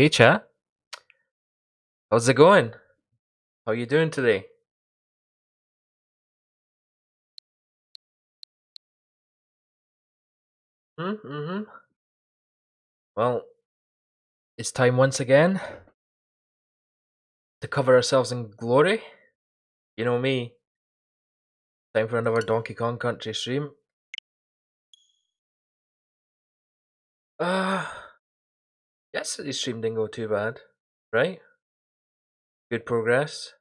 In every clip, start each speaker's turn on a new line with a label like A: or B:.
A: Hey, chat. How's it going? How you doing today? Hmm. Mm-hmm. Well, it's time once again to cover ourselves in glory. You know me. Time for another Donkey Kong Country stream. Uh, yesterday's stream didn't go too bad, right? Good progress.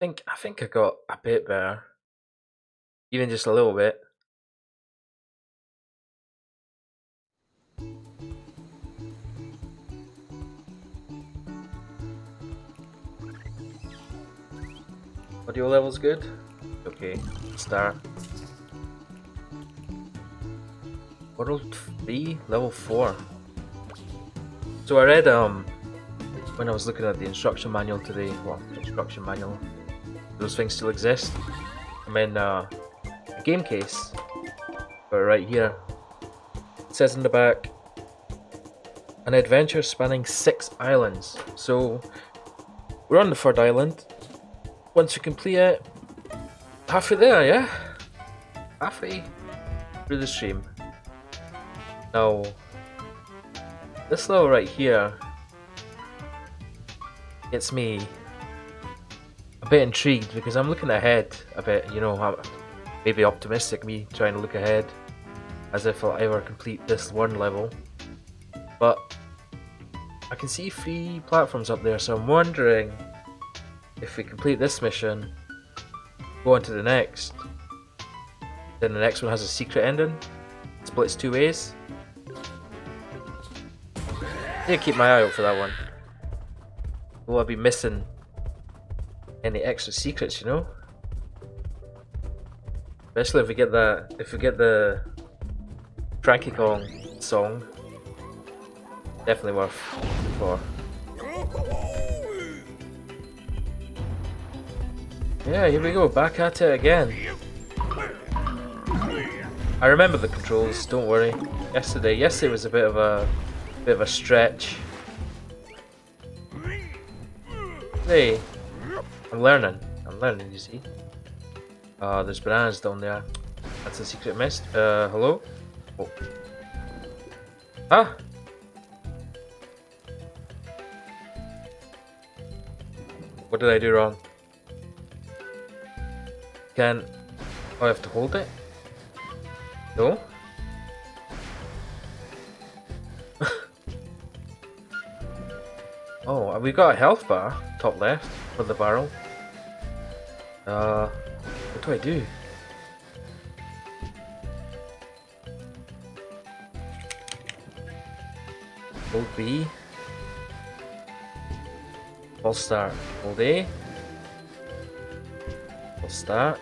A: I think I think I got a bit better, even just a little bit. Audio level's good. Okay, start. World 3, level 4. So I read, um, when I was looking at the instruction manual today, well, instruction manual, those things still exist. I'm in uh, a game case, but right here, it says in the back, an adventure spanning six islands. So, we're on the third island. Once you complete it, halfway there, yeah? Halfway through the stream. Now, this level right here gets me a bit intrigued because I'm looking ahead a bit, you know, maybe optimistic me trying to look ahead as if I'll ever complete this one level. But I can see three platforms up there, so I'm wondering if we complete this mission, go on to the next, then the next one has a secret ending, splits two ways. Need keep my eye out for that one. Will I be missing any extra secrets, you know? Especially if we get that, if we get the Cranky Kong song. Definitely worth for. Yeah, here we go, back at it again. I remember the controls, don't worry. Yesterday, yesterday was a bit of a bit of a stretch. Hey, I'm learning. I'm learning, you see. Uh, there's bananas down there. That's a secret mist. Uh, hello? Oh. Ah! What did I do wrong? Can... Oh, I have to hold it? No? Oh, we've got a health bar, top left, for the barrel. Uh, what do I do? Hold B. False start. Hold A. False start.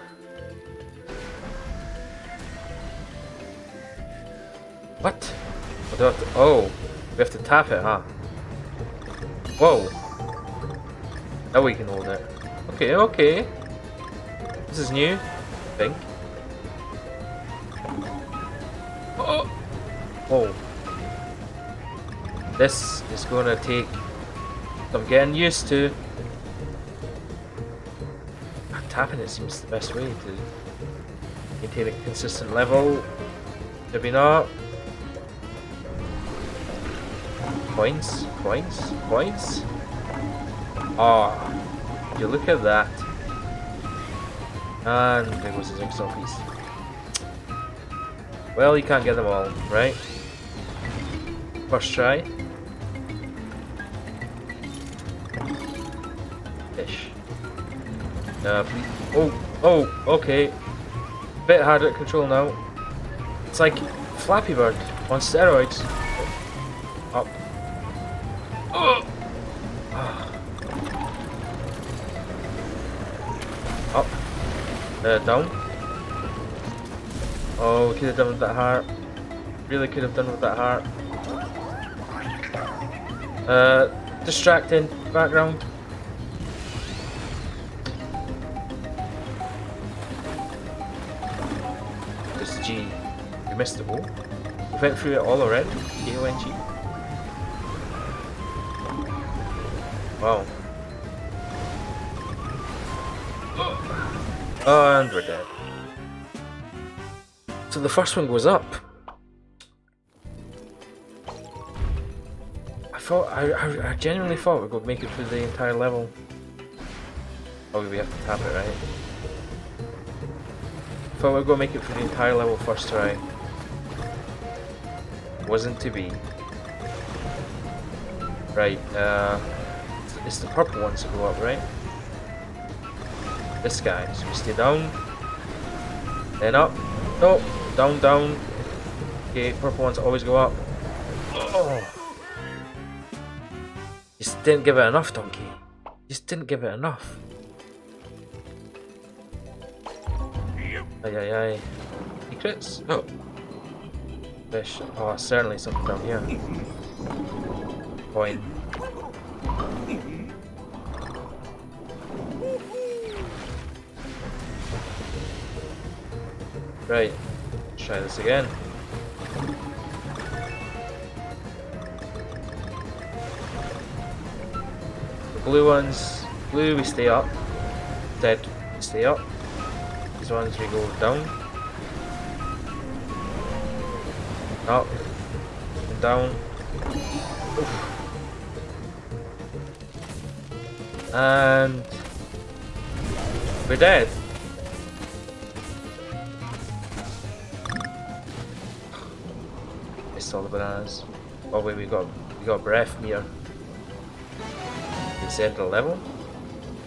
A: What? I have to, oh, we have to tap it, huh? Whoa. Now we can hold it. Okay, okay. This is new, I think. Oh! Whoa. This is gonna take some getting used to. Ah, tapping it seems the best way to maintain a consistent level. Maybe not. Points, points, points. Ah, oh, you look at that. And there goes the jigsaw piece. Well, you can't get them all, right? First try. Fish. Uh, oh, oh, okay. Bit harder to control now. It's like Flappy Bird on steroids. Uh, down. Oh, we could have done with that heart. Really could have done with that heart. Uh, distracting background. This G. You missed the ball. We went through it all already. A-O-N-G. The first one goes up. I thought, I, I, I genuinely thought we could make it through the entire level. Oh, we have to tap it, right? Thought we were going to make it through the entire level first try. Wasn't to be. Right, uh, it's the purple ones that go up, right? This guy, so we stay down, then up, no, down, down. Okay, purple ones always go up. Oh. Just didn't give it enough, donkey. Just didn't give it enough. Ay ay ay. Secrets? Oh. Fish. Oh, certainly something down here. Coin. Right. Try this again. The blue ones, blue we stay up, dead we stay up. These ones we go down, up, and down. Oof. And we're dead. The bananas. Oh wait, we got we got breath meter. It's end of the level.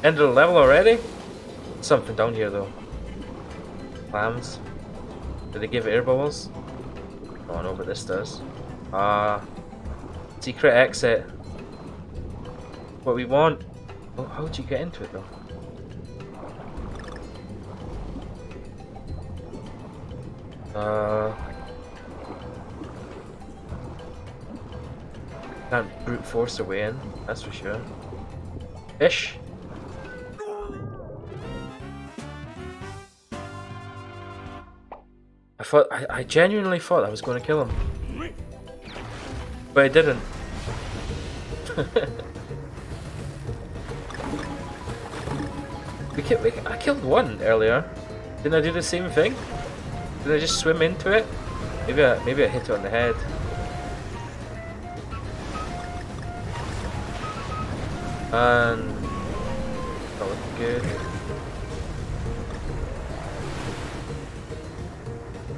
A: End of the level already? Something down here though. Clams. Do they give air bubbles? Oh no, but this does. Ah, uh, secret exit. What we want. Oh, how would you get into it though? Uh, can't brute force a way in, that's for sure. Fish? I thought I, I genuinely thought I was going to kill him, but I didn't. we, killed, we I killed one earlier. Didn't I do the same thing? Did I just swim into it? Maybe I, maybe I hit it on the head. And that looking good.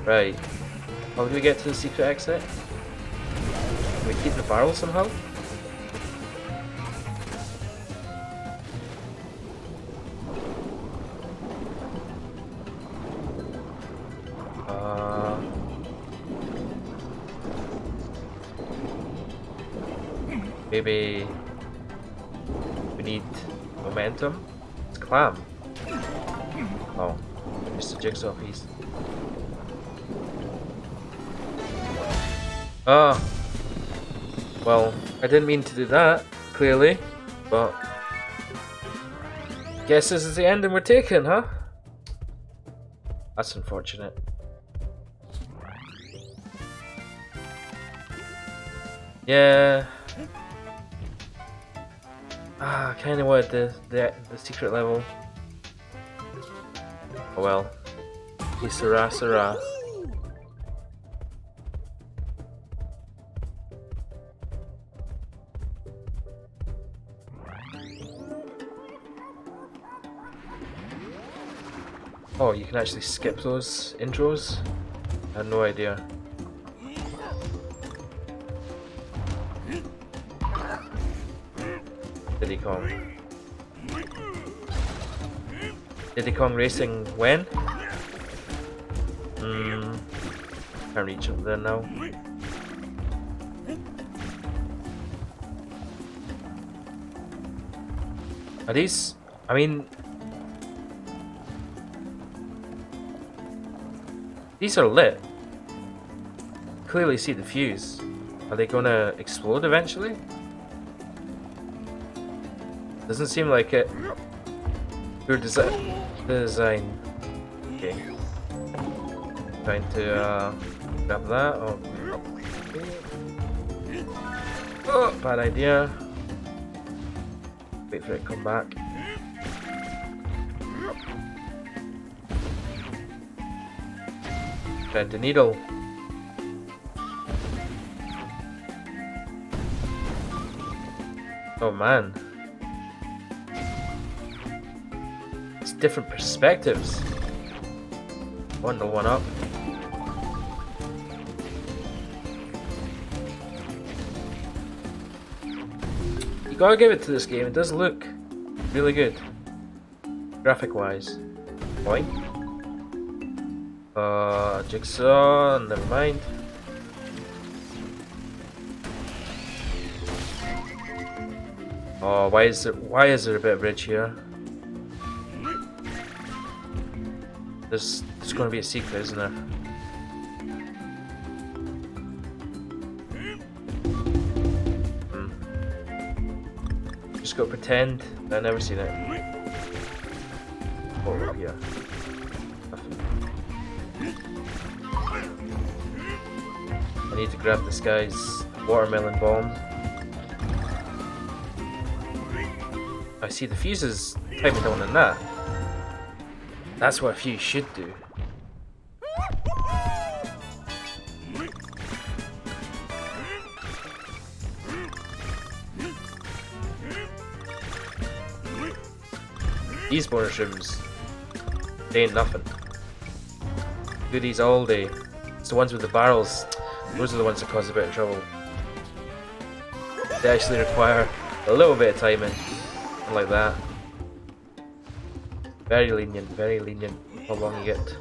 A: Right. How do we get to the secret exit? Can we keep the barrel somehow? Uh, maybe jigsaw piece. Ah. Well, I didn't mean to do that, clearly, but... Guess this is the ending we're taking, huh? That's unfortunate. Yeah. Ah, I kinda wanted the, the, the secret level. Oh well. Que sera, sera. Oh, you can actually skip those intros? I had no idea. Diddy Kong. Diddy Kong Racing when? Hmm. Can't reach up there now. Are these... I mean... These are lit. Clearly see the fuse. Are they gonna explode eventually? Doesn't seem like it. Your design. Design. Okay. Trying to uh, grab that. Oh. oh, bad idea. Wait for it to come back. Thread the needle. Oh man. It's different perspectives. One to one up. Gotta give it to this game, it does look really good. Graphic wise. Boing. Uh, Jigsaw, never mind. Oh, why is there why is there a bit of bridge here? There's there's gonna be a secret, isn't there? Pretend I've never seen it. Oh, here. I need to grab this guy's watermelon bomb. I see the fuses timing down on that. That's what a fuse should do. These bonus rooms, they ain't nothing. Do these all day. It's the ones with the barrels. Those are the ones that cause a bit of trouble. They actually require a little bit of timing like that. Very lenient, very lenient how long you get.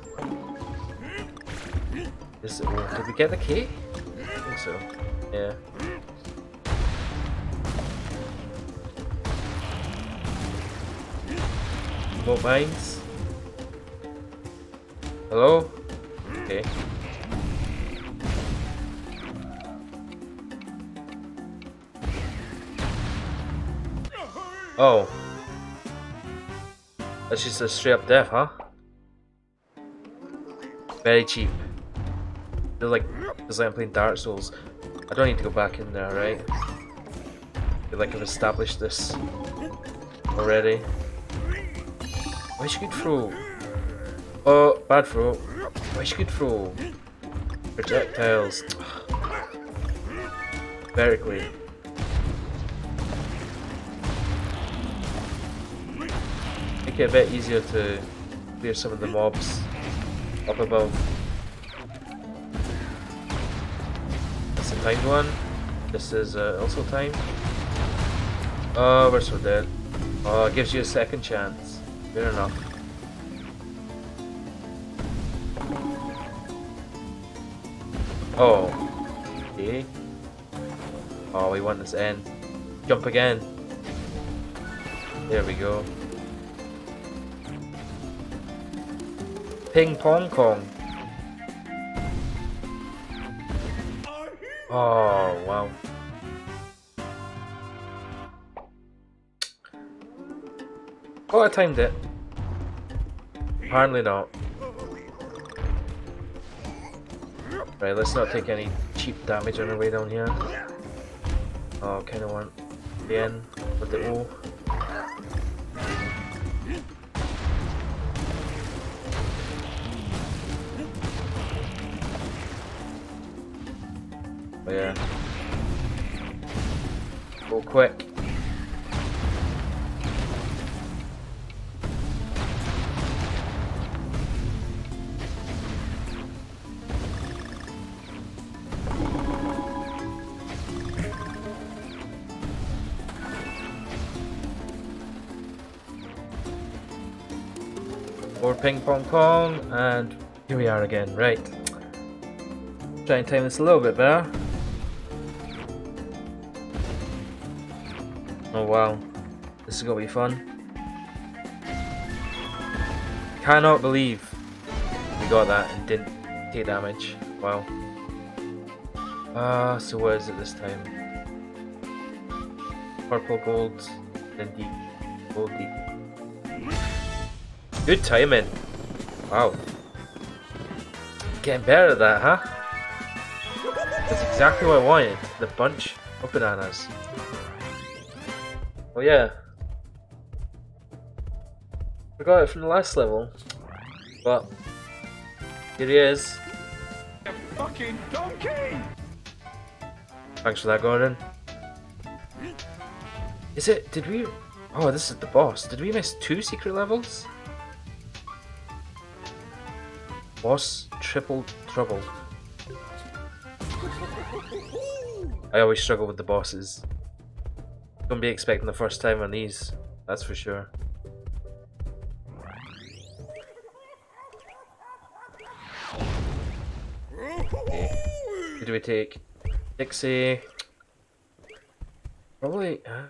A: Oh, did we get the key? I think so. Yeah. Mines. Hello? Okay. Oh. That's just a straight up death, huh? Very cheap. Feel like it's like I'm playing Dark Souls. I don't need to go back in there, right? I feel like I've established this already. Should you throw? Oh, bad throw. Should you throw projectiles? Vertically. Make it a bit easier to clear some of the mobs up above. That's a timed one. This is uh, also timed. Oh, we're so dead. Oh, gives you a second chance. Fair enough. Oh. Okay. Oh, we want this end. Jump again. There we go. Ping Pong Kong. Oh, wow. Oh, I timed it. Apparently not. Right, let's not take any cheap damage on our way down here. Oh, kinda want the N with the O. But yeah. Go quick. Ping pong pong, and here we are again. Right. Try and time this a little bit better. Oh wow, this is gonna be fun. Cannot believe we got that and didn't take damage. Wow. Ah, uh, so what is it this time? Purple gold, then deep, gold deep. Good timing. Wow. Getting better at that, huh? That's exactly what I wanted. The bunch of bananas. Oh yeah, I got it from the last level. But here he is.
B: You fucking donkey!
A: Thanks for that, Gordon. Is it? Did we? Oh, this is the boss. Did we miss two secret levels? Boss triple trouble. I always struggle with the bosses. Don't be expecting the first time on these, that's for sure. Okay. Who do we take? Dixie. Probably. Uh,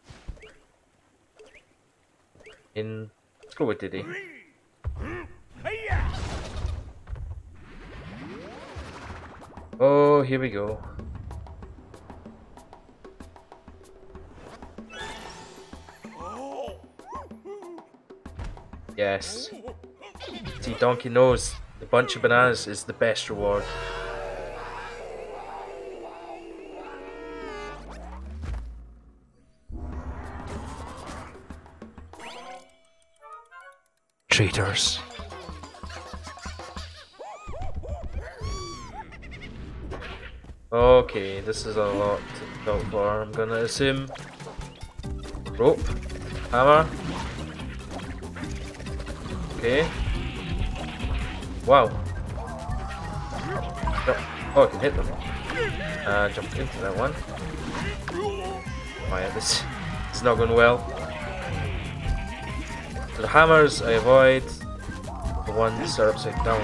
A: in. Let's go with Diddy. Oh, here we go. Yes. See, Donkey knows the bunch of bananas is the best reward. Traitors. Okay, this is a lot to go for. I'm gonna assume rope, hammer. Okay. Wow. Oh, I can hit them. Uh, jump into that one. Oh yeah, this is not going well. So the hammers I avoid. The ones that are upside down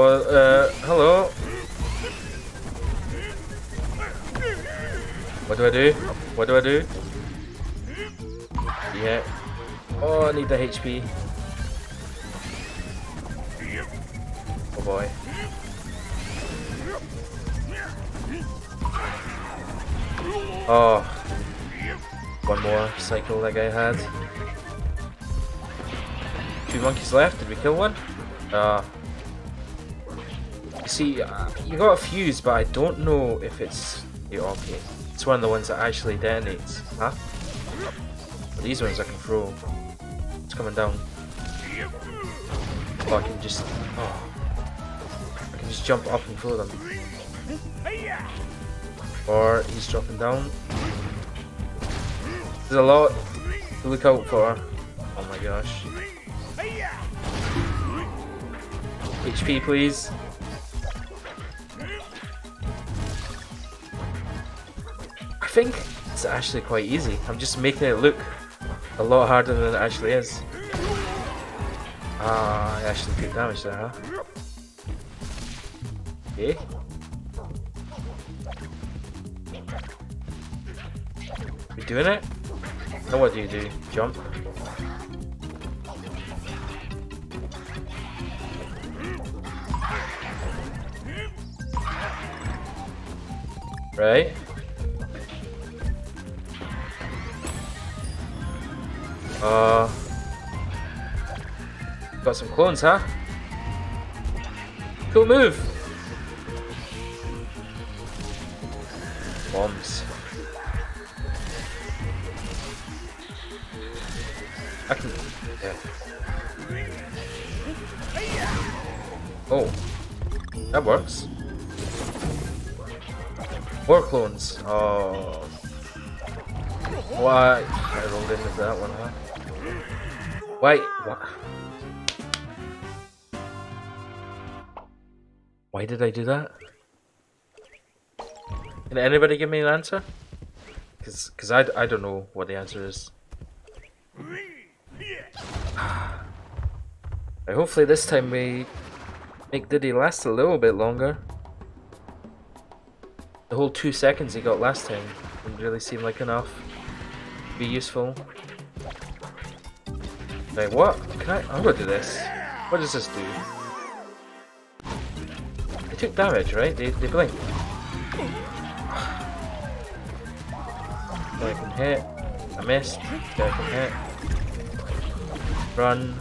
A: well, uh, hello. What do I do? What do I do? Yeah. Oh, I need the HP. Oh boy. Oh. One more cycle that guy had. Two monkeys left. Did we kill one? Uh, see, you got a fuse, but I don't know if it's... Yeah, okay. It's one of the ones that actually detonates. Huh? But these ones I can throw. It's coming down. Oh, I can just... Oh. I can just jump up and throw them. Or he's dropping down. There's a lot to look out for. Oh my gosh. HP please. Think it's actually quite easy. I'm just making it look a lot harder than it actually is. Ah, I actually took damage there, huh? Okay. You doing it? Now what do you do? Jump? Right? Some clones, huh? Cool move. Bombs. I can. Yeah. Oh, that works. More clones. Oh. Why? I rolled into that one, huh? Wait, Why did I do that? Can anybody give me an answer? Cause, cause I, I don't know what the answer is. hopefully this time we make Diddy last a little bit longer. The whole two seconds he got last time didn't really seem like enough to be useful. Wait, what? Can I? I'm gonna do this. What does this do? Took damage, right? They, they blink. I can hit. I missed. I can hit. Run.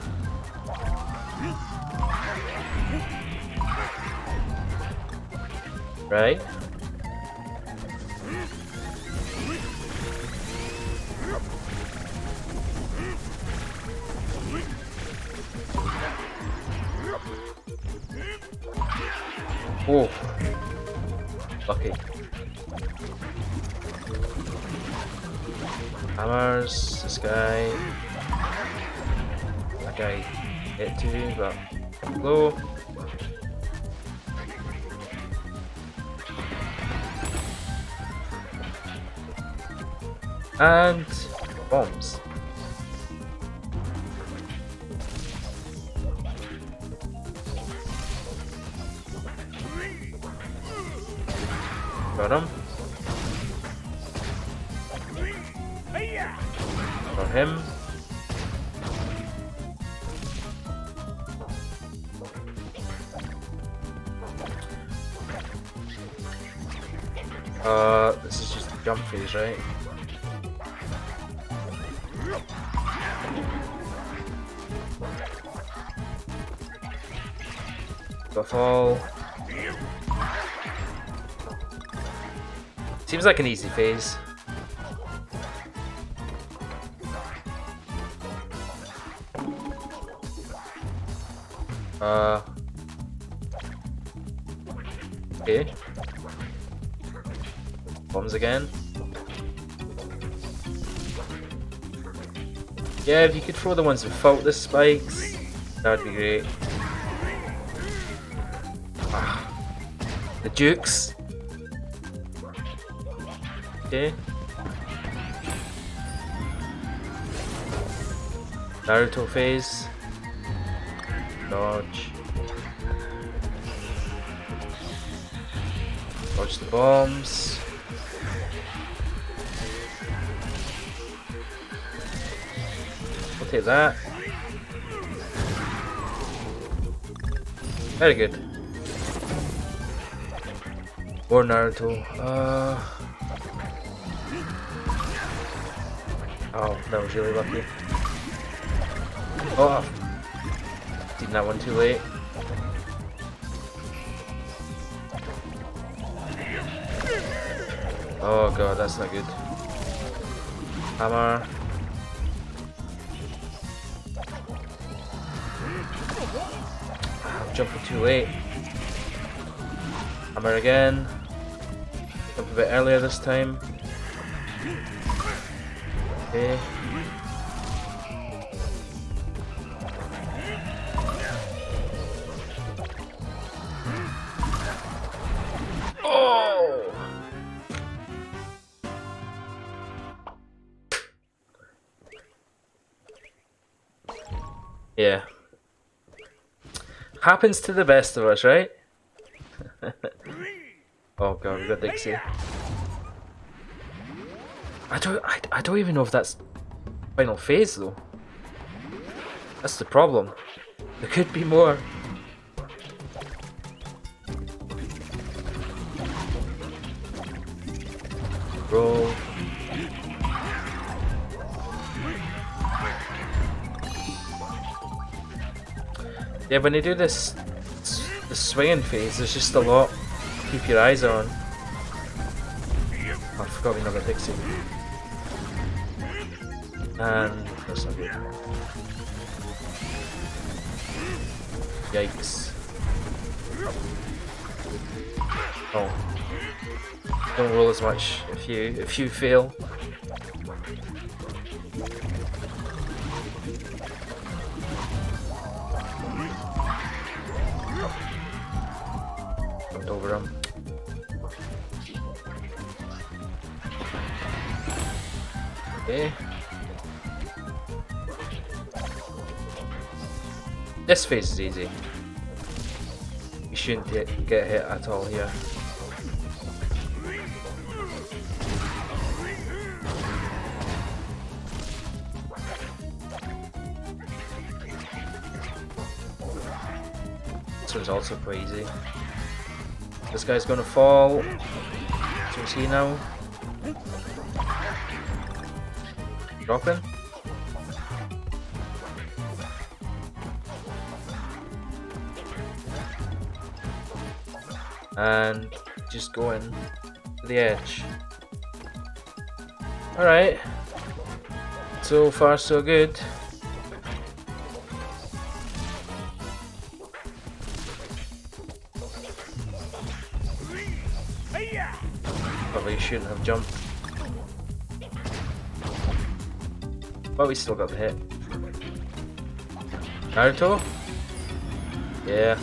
A: Right? Oh. Lucky. Hammers, this guy. That guy hit too, but low. And bombs. Seems like an easy phase. Uh. Okay. Bombs again. Yeah, if you could throw the ones without the spikes, that would be great. Ah. The Dukes. Naruto phase. Dodge. Dodge the bombs. We'll take that. Very good. More Naruto. Uh... Oh, that was really lucky. Oh! Did that one too late. Oh god, that's not good. Hammer. I'm jumping too late. Hammer again. Jump a bit earlier this time. Okay. Happens to the best of us, right? oh god, we got Dixie. I don't I, I don't even know if that's final phase though. That's the problem. There could be more. Yeah, when they do this, the swinging phase, there's just a lot to keep your eyes on. Oh, I forgot we never Dixie. And that's not good. Yikes. Oh. Don't roll as much if you if you fail. Okay. This phase is easy. You shouldn't get, hit at all here. This one's also easy. This guy's gonna fall. So is he now? dropping. And just going to the edge. Alright. So far so good. Probably shouldn't have jumped. We still got the hit. Naruto? Yeah.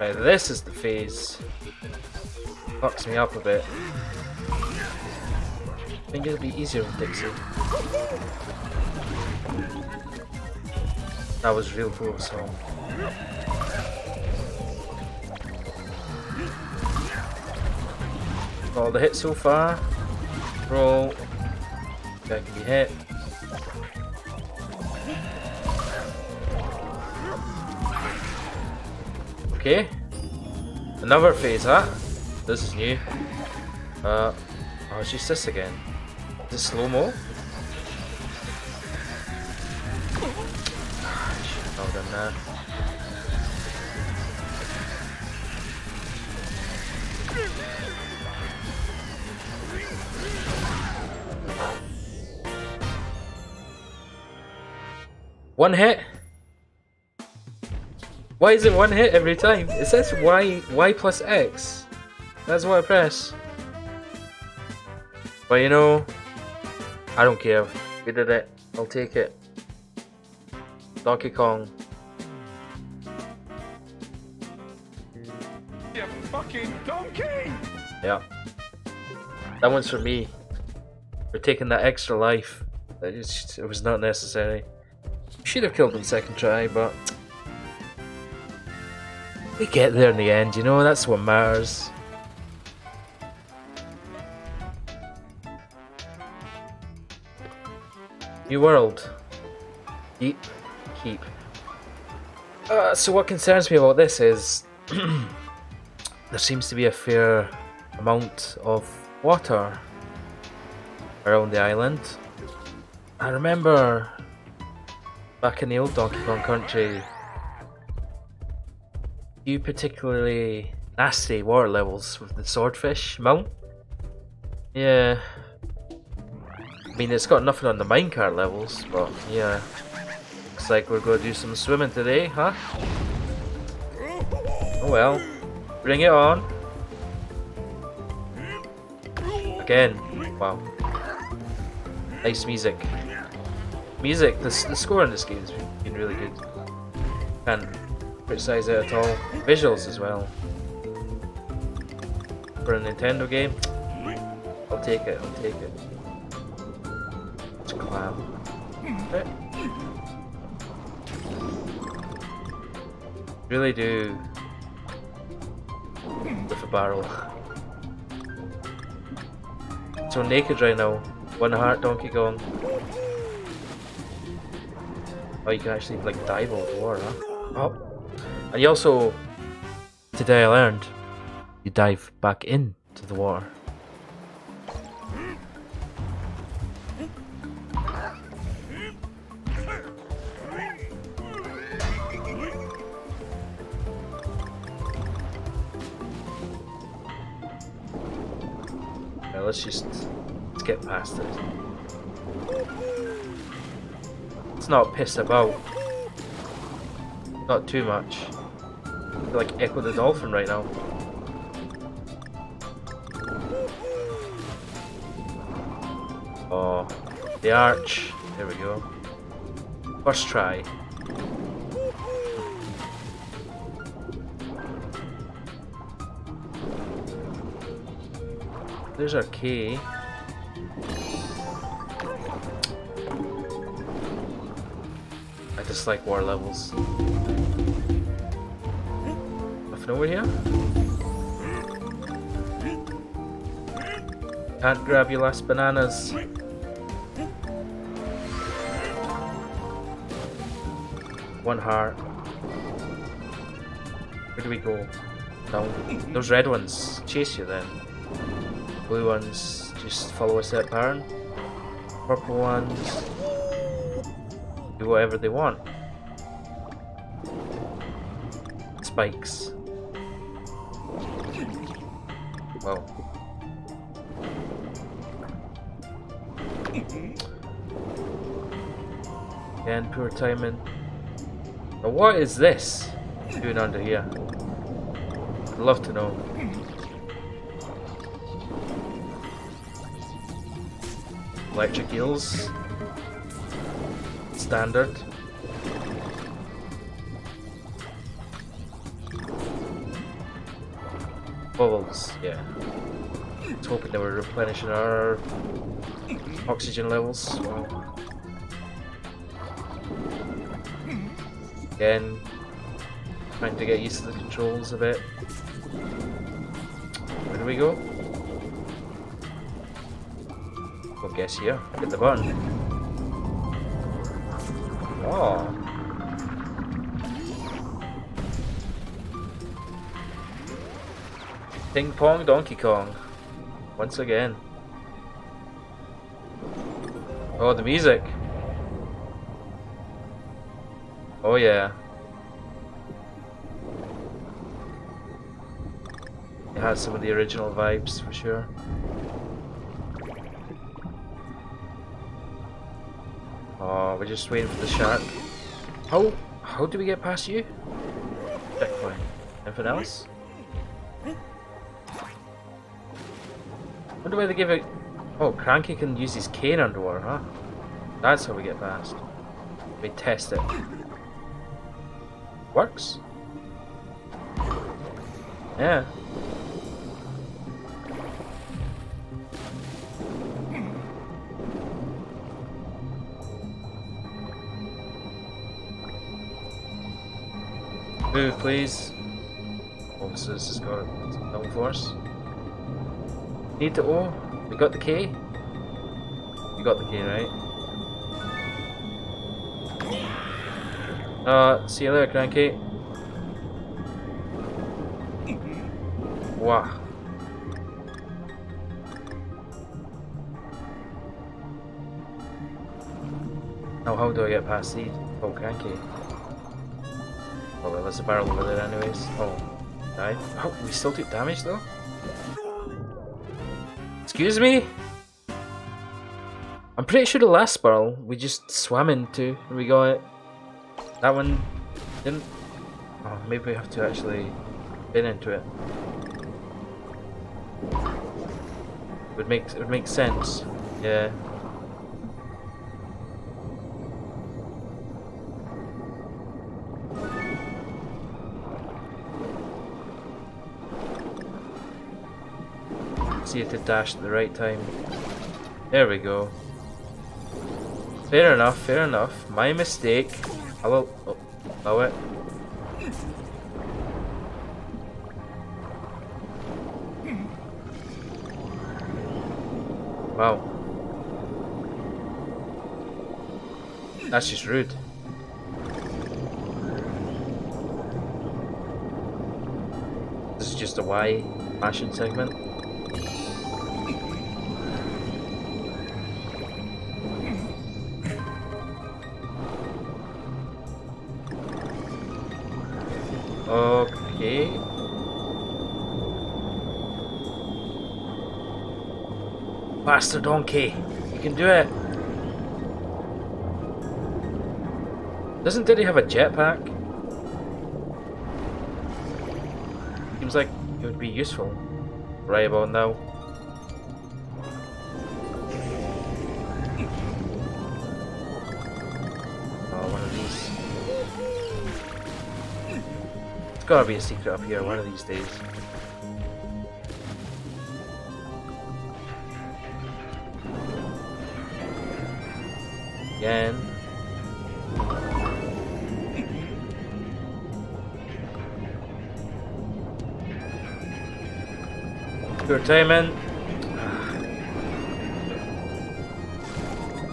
A: This is the phase. Fucks me up a bit. I think it'll be easier with Dixie. That was real close, so. All the hits so far. Roll. That can be hit. Okay. Another phase, huh? This is new. Uh, oh, just this again. It slow-mo? Should have done that. One hit? Why is it one hit every time? It says Y, y plus X. That's what I press. But you know, I don't care. We did it. I'll take it. Donkey Kong.
B: You fucking donkey!
A: Yeah. That one's for me. For taking that extra life. That just, it was not necessary. Should have killed him second try, but we get there in the end, you know, that's what matters. New world. Keep. Keep. Uh, so what concerns me about this is there seems to be a fair amount of water around the island. I remember back in the old Donkey Kong Country few particularly nasty water levels with the swordfish mount. Yeah. I mean, it's got nothing on the minecart levels, but yeah. Looks like we're gonna do some swimming today, huh? Oh well. Bring it on. Again. Wow. Nice music. Music, the, the score in this game has been really good. And criticize it at all. Visuals as well. For a Nintendo game, I'll take it, I'll take it. It's clam. Really do with a barrel. So naked right now. One heart Donkey Kong. Oh, you can actually like dive over the water, huh? Oh. And you also, today I learned, you dive back into the water. Let's just let's get past it. It's not piss about. Not too much like Ecco the Dolphin right now. Oh, the arch. There we go. First try. There's our key. I dislike war levels over here? Can't grab your last bananas. One heart. Where do we go? Down. Those red ones chase you then. Blue ones just follow a set pattern. Purple ones do whatever they want. spikes. Timing. Now what is this doing under here? I'd love to know. Electric eels. Standard. Bubbles, yeah. Was hoping they were replenishing our oxygen levels. Again, trying to get used to the controls a bit. Where do we go? Go guess here. Hit the button. Oh. Ping Pong Donkey Kong. Once again. Oh, the music. Yeah. It has some of the original vibes for sure. Oh, we're just waiting for the shark. How how do we get past you? Checkpoint. Anything else? wonder why they give it. Oh, Cranky can use his cane underwater, huh? That's how we get past. We test it. Works? Yeah. Move, please. this has got double force. Need to O. We got the K. You got the K, right? Uh, see you later, cranky. Wow. Now how do I get past these? Oh, cranky. Oh well, there's a barrel over there anyways. Oh, died. Oh, we still took damage though? Excuse me? I'm pretty sure the last barrel we just swam into and we got it. That one didn't. Oh, maybe we have to actually bin into it. Would make it would make sense. Yeah. See it to dash at the right time. There we go. Fair enough, fair enough. My mistake. Will oh, allow it. Wow. That's just rude. This is just a Y fashion segment. Master Donkey, you can do it. Doesn't Diddy have a jetpack? Seems like it would be useful right about now. Oh, one of these. It's gotta be a secret up here one of these days. Entertainment.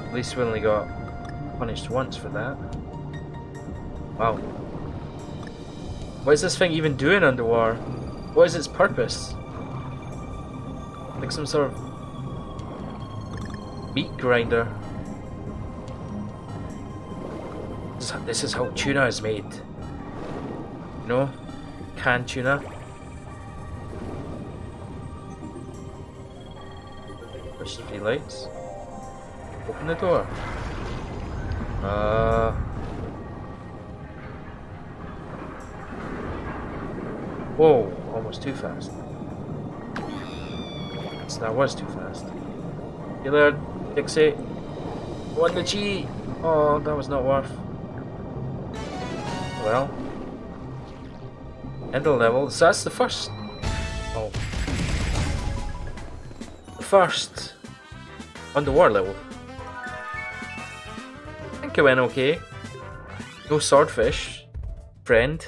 A: At least we only got punished once for that. Wow. What is this thing even doing underwater? What is its purpose? Like some sort of meat grinder. This is- how tuna is made. You know? can tuna. Push three lights. Open the door. Uh. Whoa, almost too fast. That was too fast. You there, Dixie? Won the G! Oh, that was not worth. Well. End of the level. So that's the first. Oh. First underwater level. I think it went okay. No swordfish. Friend.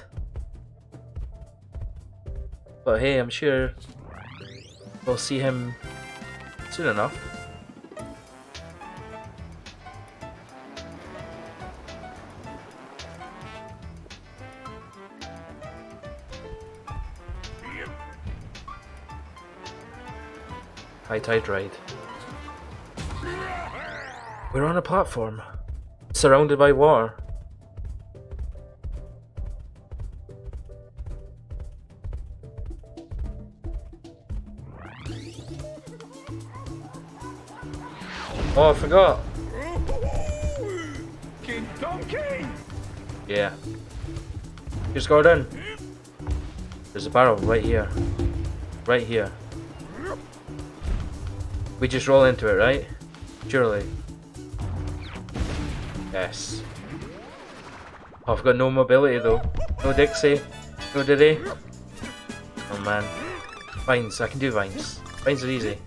A: But hey, I'm sure we'll see him soon enough. High tide ride. We're on a platform, surrounded by water. Oh, I forgot.
B: King Donkey!
A: Yeah. Here's Gordon. There's a barrel right here. Right here. We just roll into it, right? Surely. Yes. Oh, I've got no mobility though. No Dixie. No Diddy. Oh man. Vines, I can do vines. Vines are easy.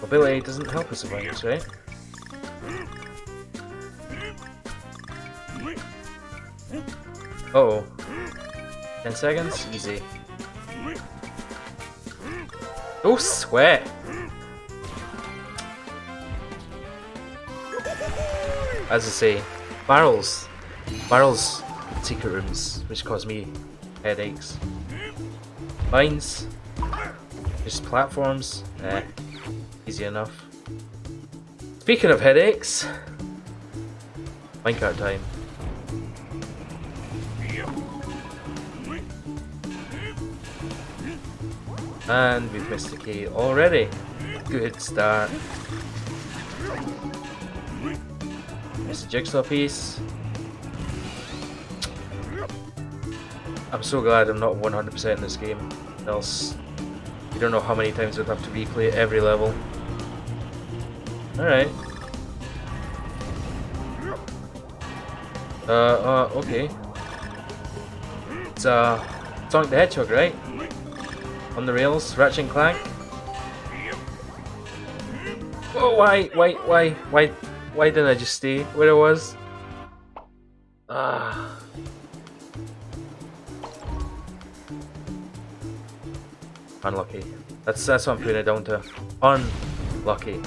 A: Mobility doesn't help us with vines, right? Uh oh. 10 seconds? Easy. Oh, sweat! As I say, barrels. Barrels, secret rooms, which cause me headaches. Mines, just platforms, eh, easy enough. Speaking of headaches, minecart time. And we've missed the key already. Good start. A jigsaw piece. I'm so glad I'm not 100% in this game. Else, you don't know how many times I'd have to replay every level. Alright. Uh, uh, okay. It's, uh, Sonic the Hedgehog, right? On the rails, Ratchet and Clank. Oh, why, why, why, why, why didn't I just stay where I was? Ah. Unlucky. That's that's what I'm putting it down to. Unlucky.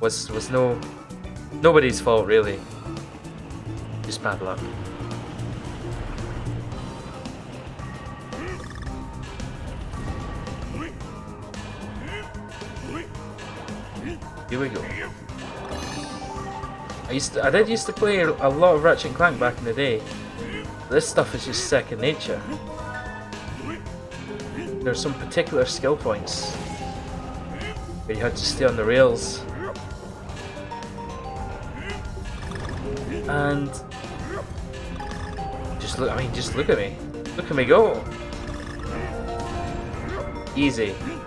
A: Was was no nobody's fault really. Just bad luck. Here we go. I used to, I did used to play a lot of Ratchet and Clank back in the day. This stuff is just second nature. There's some particular skill points where you had to stay on the rails. And just look I mean just look at me. Look at me go. Easy. Easy.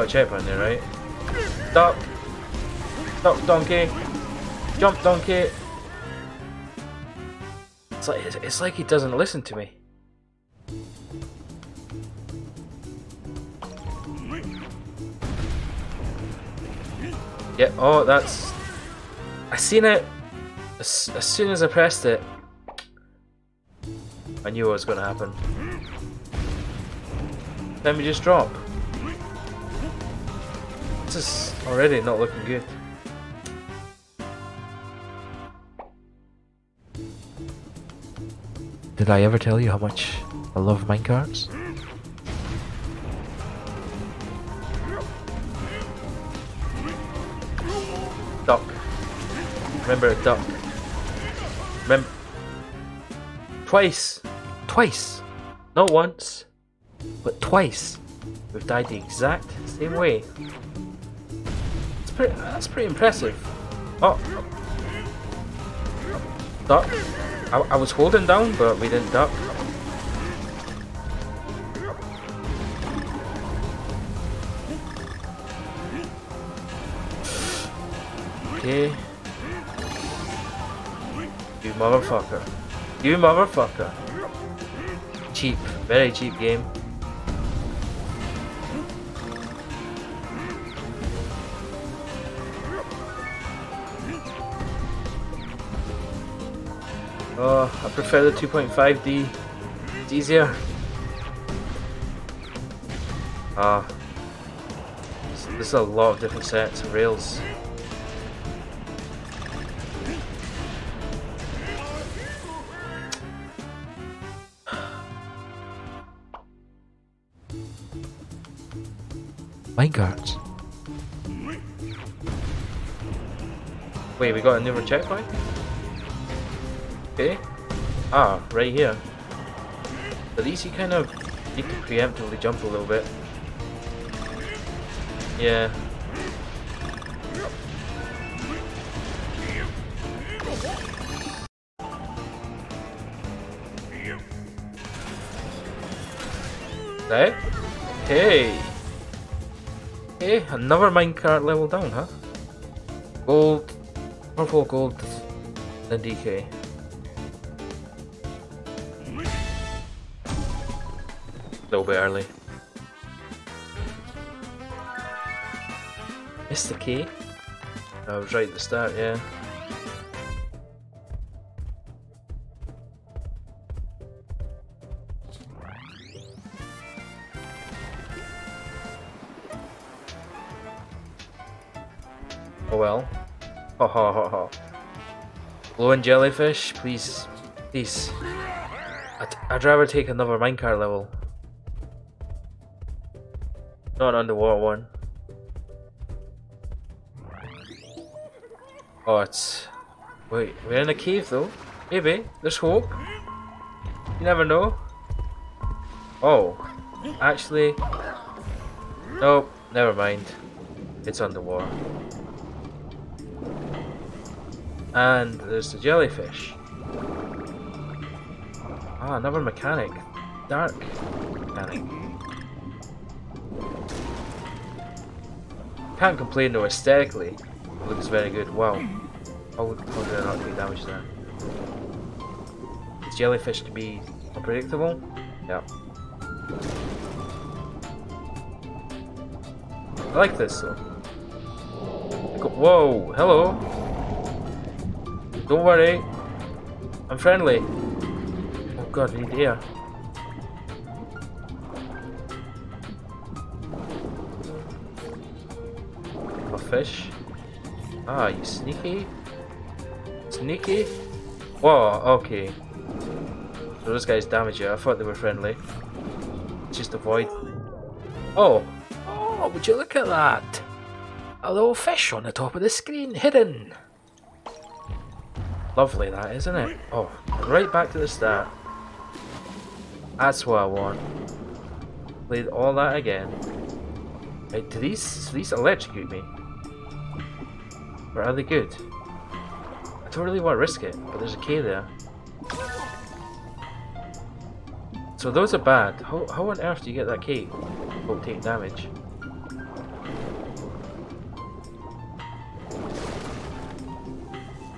A: Got a checkpoint there, right? Stop! Stop, donkey! Jump, donkey! It's like, it's like he doesn't listen to me. Yeah, oh, that's... I seen it as, as soon as I pressed it. I knew what was going to happen. Let me just drop is already not looking good. Did I ever tell you how much I love minecarts? Duck. Remember duck. Remember. Twice! Twice! Not once, but twice. We've died the exact same way. That's pretty, that's pretty impressive. Oh! Duck. I, I was holding down, but we didn't duck. Okay. You motherfucker. You motherfucker. Cheap. Very cheap game. Oh, I prefer the 2.5D. It's easier. Ah. This is a lot of different sets of rails. Minecarts. Wait, we got a new checkpoint? Okay. Ah, right here. At least you kind of need to preemptively jump a little bit. Yeah. Right? Hey! Hey, another minecart level down, huh? Gold, purple gold, then DK. Little bit early. Missed the key. I was right at the start, yeah. Oh well. Ha ha ha ha. Glowing jellyfish, please. Please. I'd, I'd rather take another minecart level. Not underwater one. Oh, it's... Wait, we're in a cave though. Maybe. There's hope. You never know. Oh. Actually... Nope, never mind. It's underwater. And there's the jellyfish. Ah, another mechanic. Dark mechanic. Can't complain though, aesthetically. It looks very good. Wow. How, how did I not take damage there? Is jellyfish to be unpredictable? Yeah. I like this though. Whoa, hello. Don't worry. I'm friendly. Oh god, I need air. Fish. Ah, you sneaky. Sneaky. Whoa, okay. So those guys damage you. I thought they were friendly. Just avoid. Oh. Oh, would you look at that? A little fish on the top of the screen, hidden. Lovely that, isn't it? Oh, right back to the start. That's what I want. Played all that again. Right, do these, do these electrocute me? Are they good? I don't really want to risk it, but there's a K there. So those are bad. How, how on earth do you get that K? Won't take damage.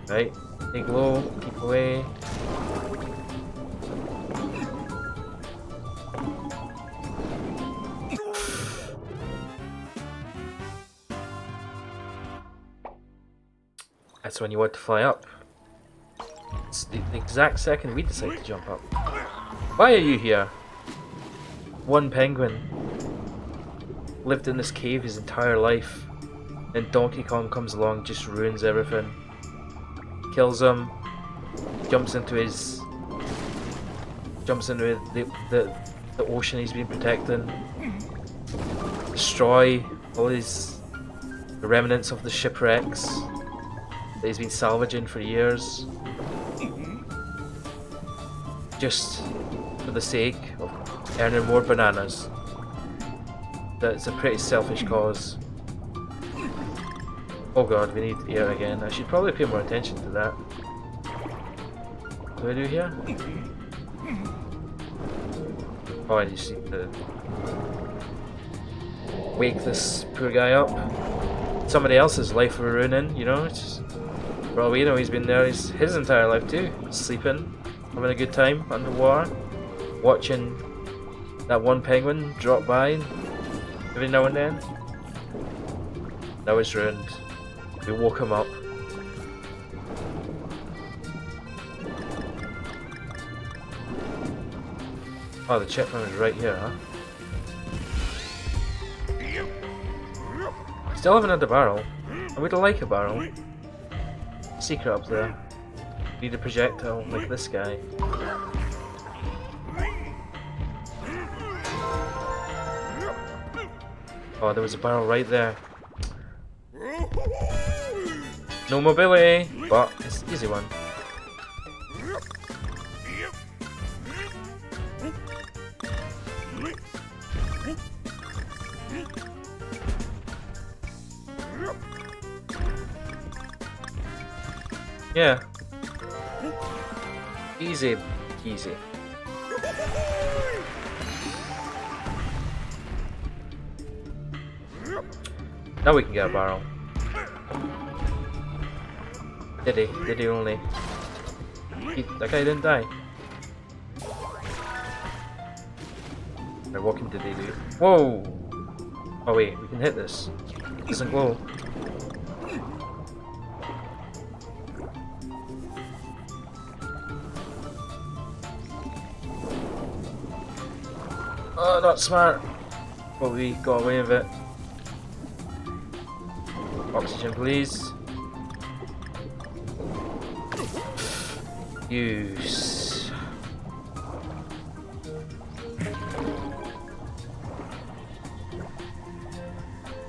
A: Right, take low, keep away. That's when you want to fly up. It's the, exact second we decide to jump up. Why are you here? One penguin lived in this cave his entire life. Then Donkey Kong comes along, just ruins everything. Kills him, jumps into his jumps into the the, the ocean he's been protecting. Destroy all his the remnants of the shipwrecks. That he's been salvaging for years. Just for the sake of earning more bananas. That's a pretty selfish cause. Oh god, we need air again. I should probably pay more attention to that. What do I do here? Oh, I just need to wake this poor guy up. Somebody else's life we're ruining, you know? It's just, for all we know, he's been there his, his entire life too. Sleeping, having a good time underwater, watching that one penguin drop by every now and then. Now it's ruined. We woke him up. Oh, the checkpoint is right here, huh? Still haven't had the barrel. I would like a barrel. Secret up there. Need a projectile like this guy. Oh, there was a barrel right there. No mobility, but it's an easy one. Yeah. Easy, easy. Now we can get a barrel. Did he? Did he only? He, that guy didn't die. Right, what can did he do? Whoa! Oh wait, we can hit this. It doesn't glow. Oh, not smart. But we got away with it. Oxygen, please. Use.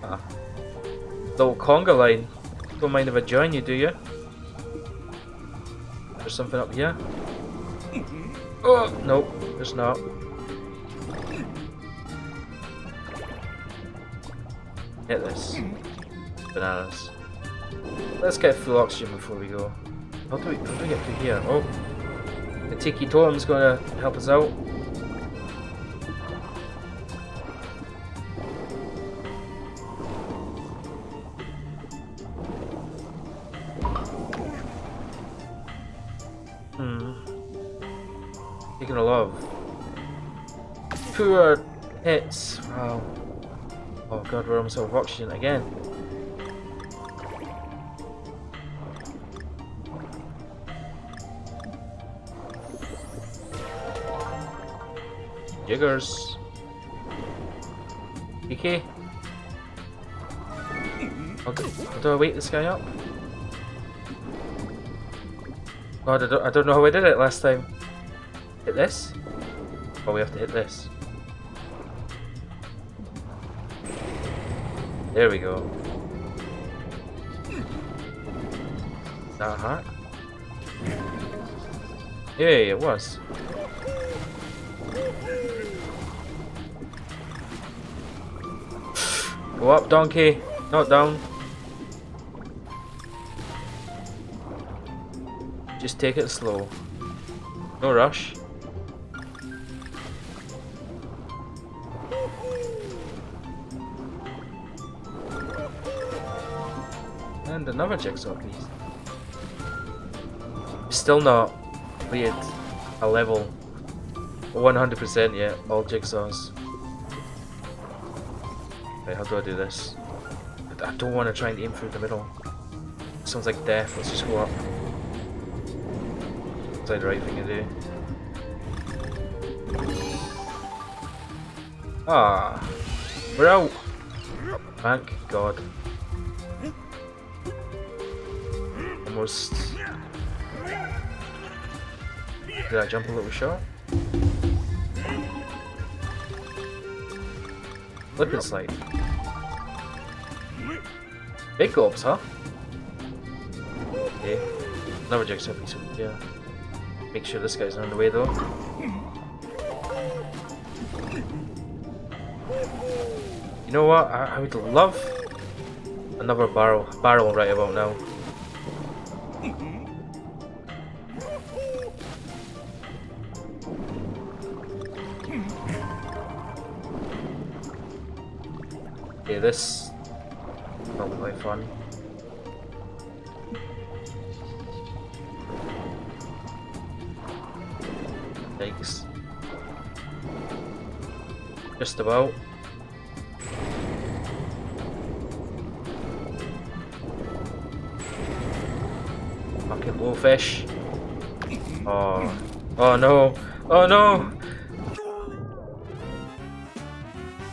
A: Ah. Little conga line. Don't mind if I join you, do you? There's something up here. Oh, nope, there's not. Hit this. Bananas. Let's get full oxygen before we go. How do we, how do we get through here? Oh. The Tiki Totem's gonna help us out. Hmm. Lot of poor hits. Wow. God, we're almost out of oxygen again. Jiggers. Do, do I wake this guy up? God, I don't, I don't know how I did it last time. Hit this? Oh, we have to hit this. There we go. That a heart? Yeah, it was. Go up, donkey. Not down. Just take it slow. No rush. Another jigsaw piece. Still not cleared a level 100% yet, all jigsaws. Wait, how do I do this? I don't want to try and aim through the middle. Sounds like death, let's just go up. Is that the right thing to do? Ah, we're out! Thank God. Almost. Did I jump a little short? Lipid slide. Big gulps, huh? Okay. Another jigsaw piece of yeah. Make sure this guy's on the way though. You know what? I, I would love another barrel barrel right about now. This probably fun. Yikes. Just about. Fucking blowfish. Oh. Oh no. Oh no!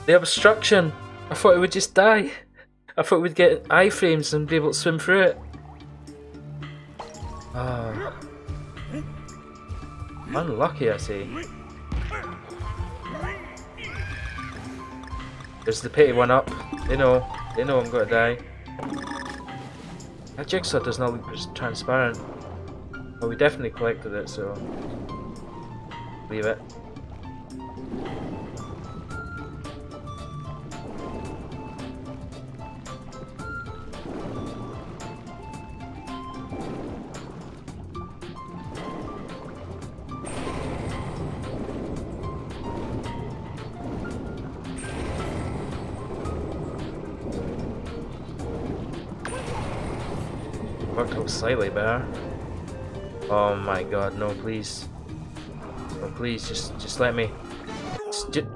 A: The obstruction! I thought it would just die. I thought we'd get iframes and be able to swim through it. Ah. Unlucky, I see. There's the pity one up. They know. They know I'm gonna die. That jigsaw does not look transparent. But we definitely collected it, so... Leave it. Slightly better. Oh my god, no please. No please, just just let me. Just, ju-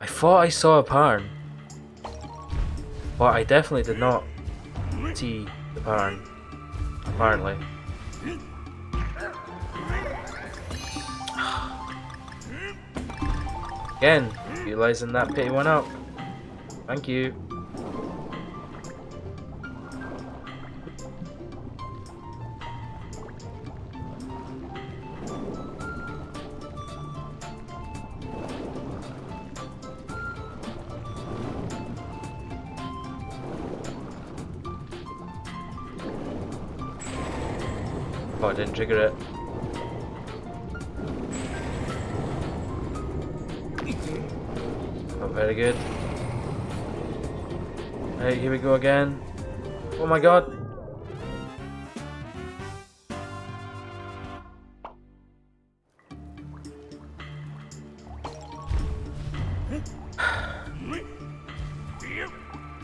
A: I thought I saw a pattern. But I definitely did not see the pattern. Apparently. Again, utilizing that pity one up. Thank you. Didn't trigger it. Oh, very good. Hey, here we go again. Oh my god.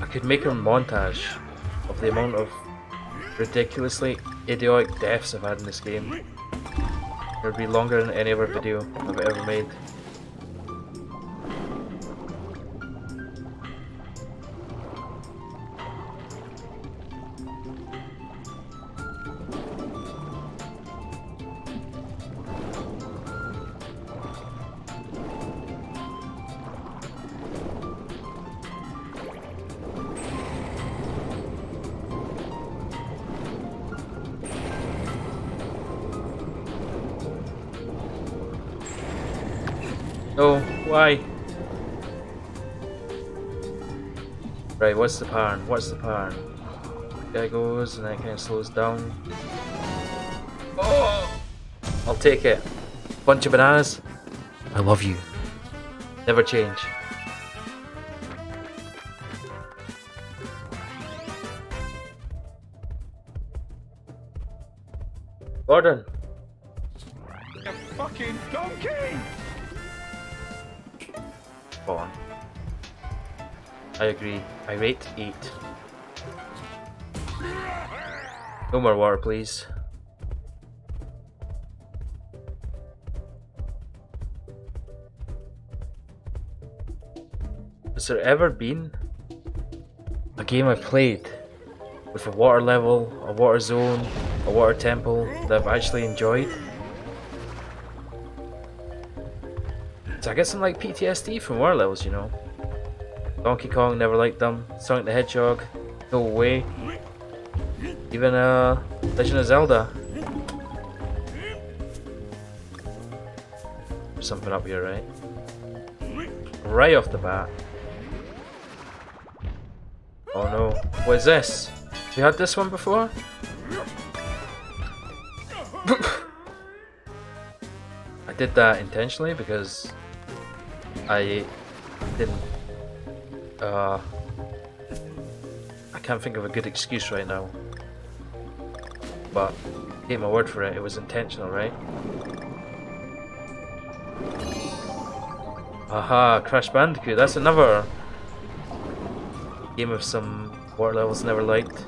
A: I could make a montage of the amount of ridiculously idiotic deaths I've had in this game. It would be longer than any other video I've ever made. What's the pattern? What's the pattern? Guy goes and then kind of slows down. Oh! I'll take it. Bunch of bananas. I love you. Never change. Agree. Irate Eight. No more water, please. Has there ever been a game I've played with a water level, a water zone, a water temple that I've actually enjoyed? So I get some like PTSD from water levels, you know. Donkey Kong never liked them. Sonic the Hedgehog, no way. Even uh, Legend of Zelda. There's something up here, right? Right off the bat. Oh no. What is this? We had this one before? I did that intentionally because I didn't uh I can't think of a good excuse right now. But take my word for it, it was intentional, right? Aha, Crash Bandicoot, that's another game of some water levels never liked.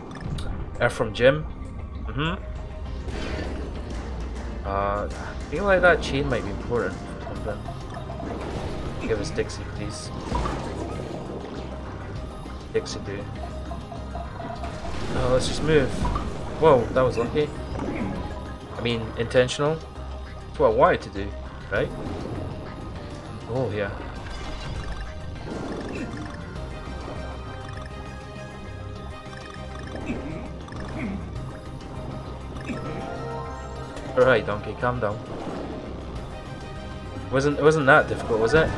A: Air from Jim. Mm-hmm. Uh, I feel like that chain might be important for something. Give us Dixie, please. Dixie do. Oh, let's just move. Whoa, that was lucky. I mean, intentional. That's what I wanted to do, right? Oh, yeah. Alright, donkey, calm down. Wasn't it wasn't that difficult, was it?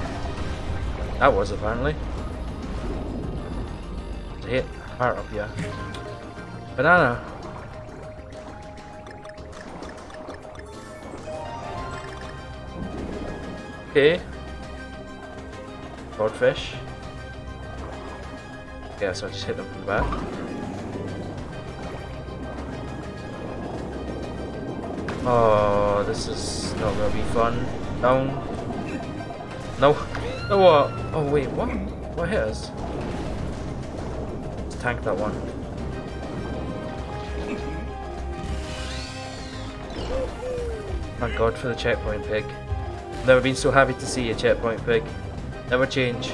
A: That was apparently. Heart up, yeah. Banana. Okay. Swordfish. Yeah, so I just hit them from the back. Oh, this is not gonna be fun. Down. No. No what? Oh wait, what? What hit us? Tank that one. Thank God for the checkpoint pig. Never been so happy to see a checkpoint pig. Never change.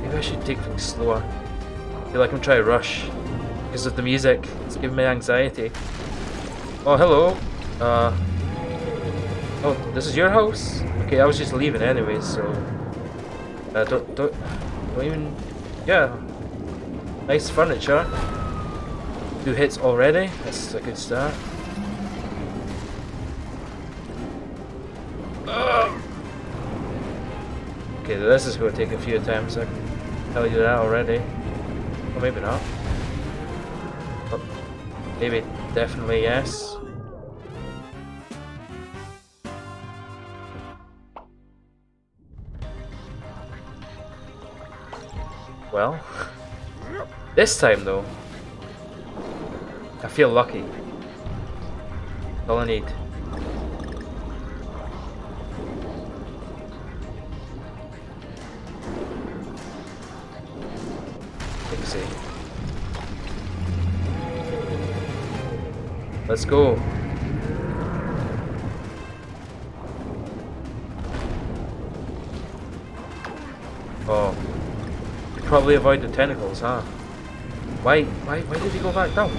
A: Maybe I should take things slower. I feel like I'm trying to rush because of the music. It's giving me anxiety. Oh, hello. Uh. Oh, this is your house? Okay, I was just leaving anyway, so. Uh, don't, don't, don't even. Yeah. Nice furniture. Two hits already. That's a good start. Okay, this is going to take a few attempts. I can tell you that already. Or maybe not. But maybe definitely yes. Well, this time though, I feel lucky. All I need. Let's go. Probably avoid the tentacles, huh? Why, why, why did he go back down?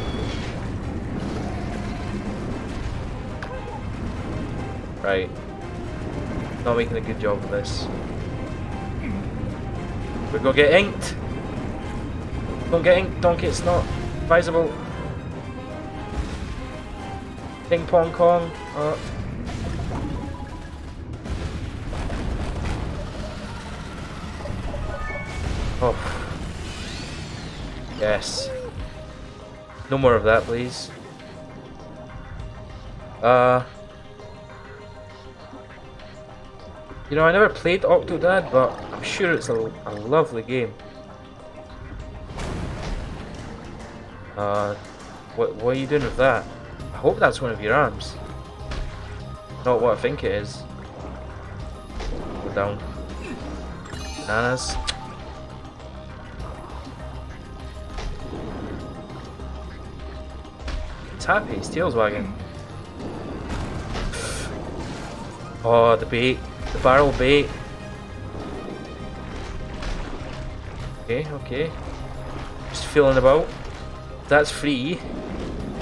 A: Right. Not making a good job of this. We're gonna get inked! Don't get inked, donkey, it's not advisable. Ping pong kong. Uh. No more of that, please. Uh. You know, I never played Octodad, but I'm sure it's a, a lovely game. Uh, what, what are you doing with that? I hope that's one of your arms. Not what I think it is. Go down. Bananas. Happy, tail's wagging. Oh, the bait. The barrel bait. Okay, okay. Just feeling about. That's free.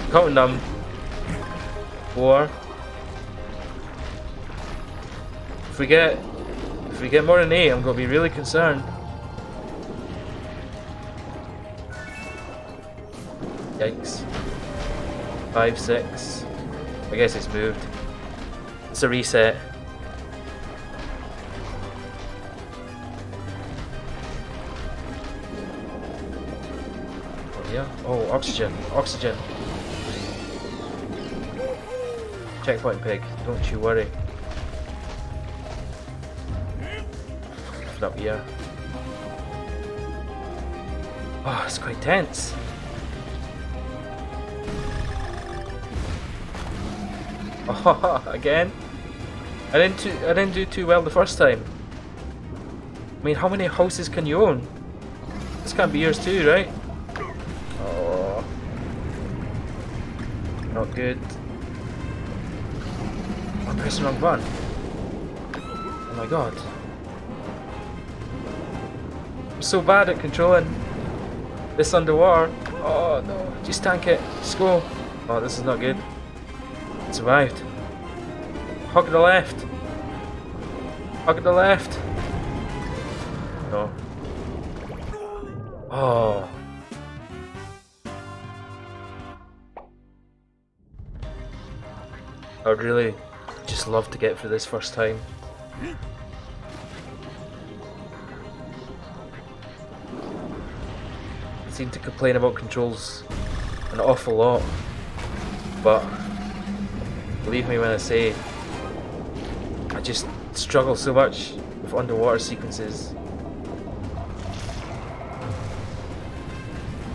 A: Counting them. Four. If we get if we get more than eight, I'm gonna be really concerned. five, six. I guess it's moved. It's a reset. Oh, yeah. Oh, oxygen, oxygen. Checkpoint pig, don't you worry. Up here. Oh, it's quite tense. again? I didn't too, I didn't do too well the first time. I mean, how many houses can you own? This can't be yours too, right? Oh. Not good. Oh, I'm pressing the wrong button. Oh my god. I'm so bad at controlling this underwater. Oh no, just tank it. Just go. Oh, this is not good. Survived. Hug the left. Hug the left. No. Oh. I would really just love to get through this first time. I seem to complain about controls an awful lot, but believe me when I say I just struggle so much with underwater sequences.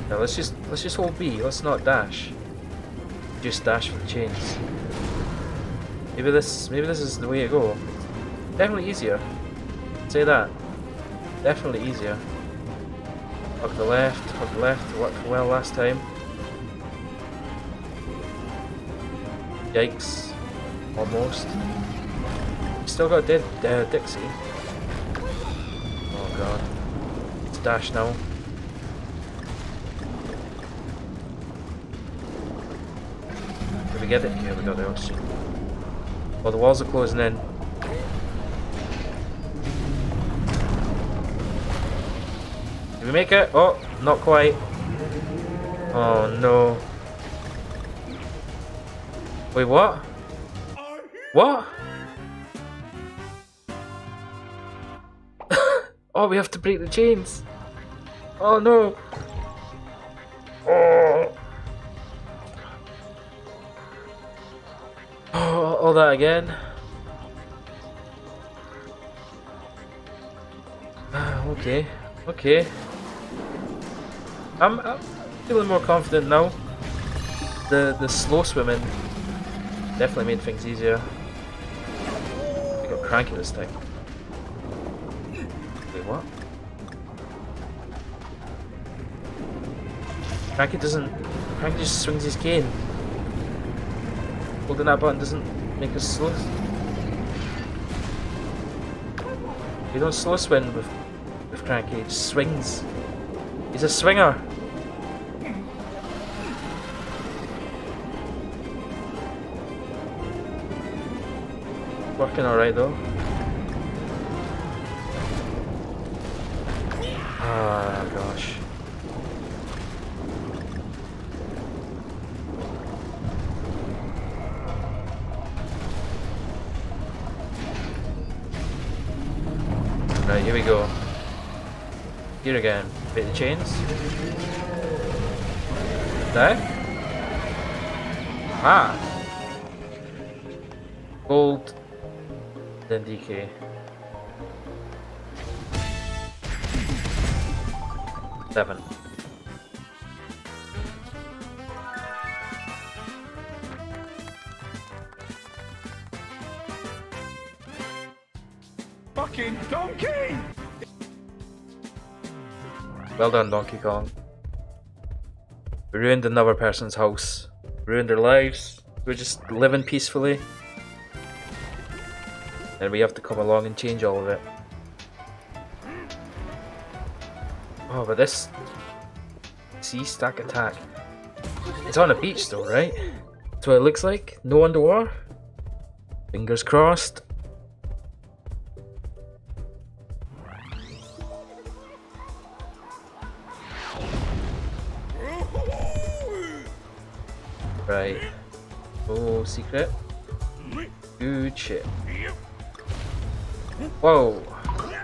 A: Now let's just let's just hold B. Let's not dash. Just dash for the chains. Maybe this maybe this is the way to go. Definitely easier. Say that. Definitely easier. Hug the left, hug the left, worked well last time. Yikes. Almost. Still got dead uh, Dixie. Oh god. It's dash now. Did we get it? Yeah, we got the oxygen. Well, the walls are closing in. Did we make it? Oh, not quite. Oh no. Wait, what? What? oh, we have to break the chains. Oh no. Oh. Oh, all that again. Okay, okay. I'm, I'm feeling more confident now. The the slow swimming definitely made things easier. I got cranky this time. Wait, what? Cranky doesn't. Cranky just swings his cane. Holding that button doesn't make us slow. You don't slow swing with with Cranky, he just swings. He's a swinger. Alright though. Ah, gosh. Right, here we go. Here again. Bit the chains. There. Ah. Gold. Then DK. Seven.
B: Fucking donkey!
A: Well done, Donkey Kong. We ruined another person's house. Ruined their lives. We're just living peacefully. And we have to come along and change all of it. Oh, but this... Sea stack attack. It's on a beach though, right? That's what it looks like. No underwater. Fingers crossed. Right. Oh, secret. Good shit. Whoa.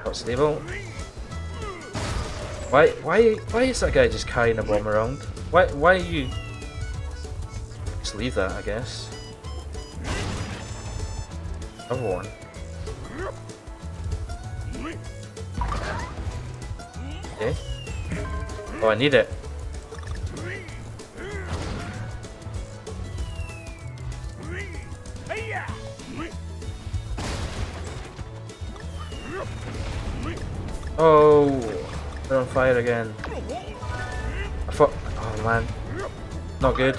A: Not stable. Why, why, why is that guy just carrying a bomb around? Why, why are you... Just leave that, I guess. Another one. Okay. Oh, I need it. Oh, they're on fire again. I thought, oh man, not good.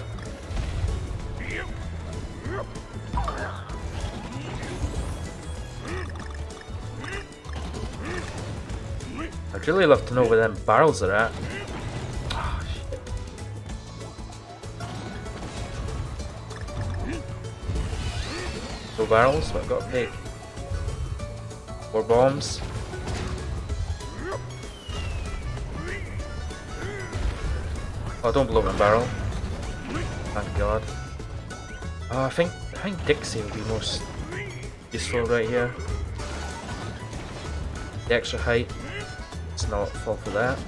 A: I'd really love to know where them barrels are at. Oh. No barrels, but I've got a pig. More bombs. Oh, don't blow my barrel. Thank God. Oh, I think I think Dixie will be most useful right here. The extra height. Let's not fall for that.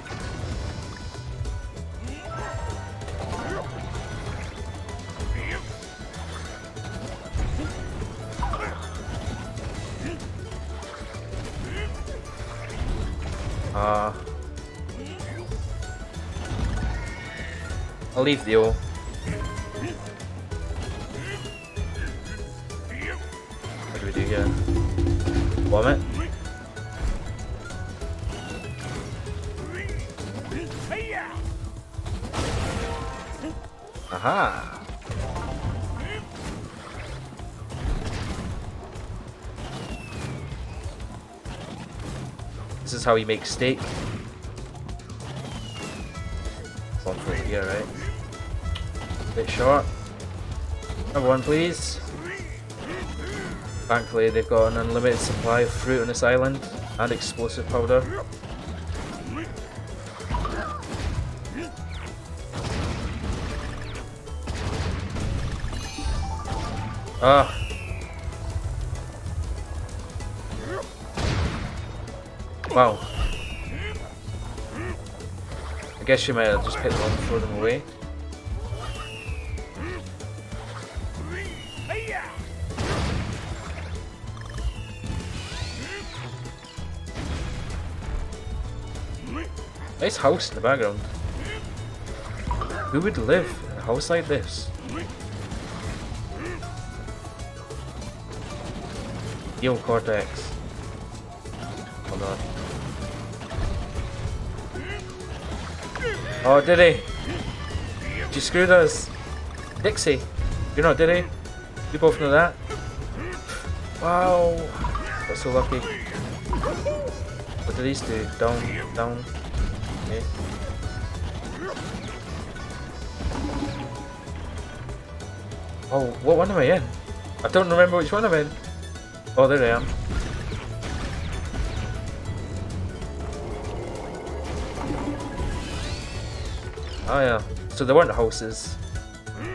A: Leave the. What do we do here? Bomb it? Aha! This is how you make steak. One, please. Thankfully, they've got an unlimited supply of fruit on this island and explosive powder. Ah. Wow. I guess you might have just picked them up and throw them away. Nice house in the background. Who would live in a house like this? Yo, Cortex. Hold on. Oh, did he? You screwed us. Dixie. You're not, did he? You both know that? Wow. That's so lucky. What do these do? Down, down. Oh, what one am I in? I don't remember which one I'm in. Oh, there I am. Oh yeah. So they weren't houses.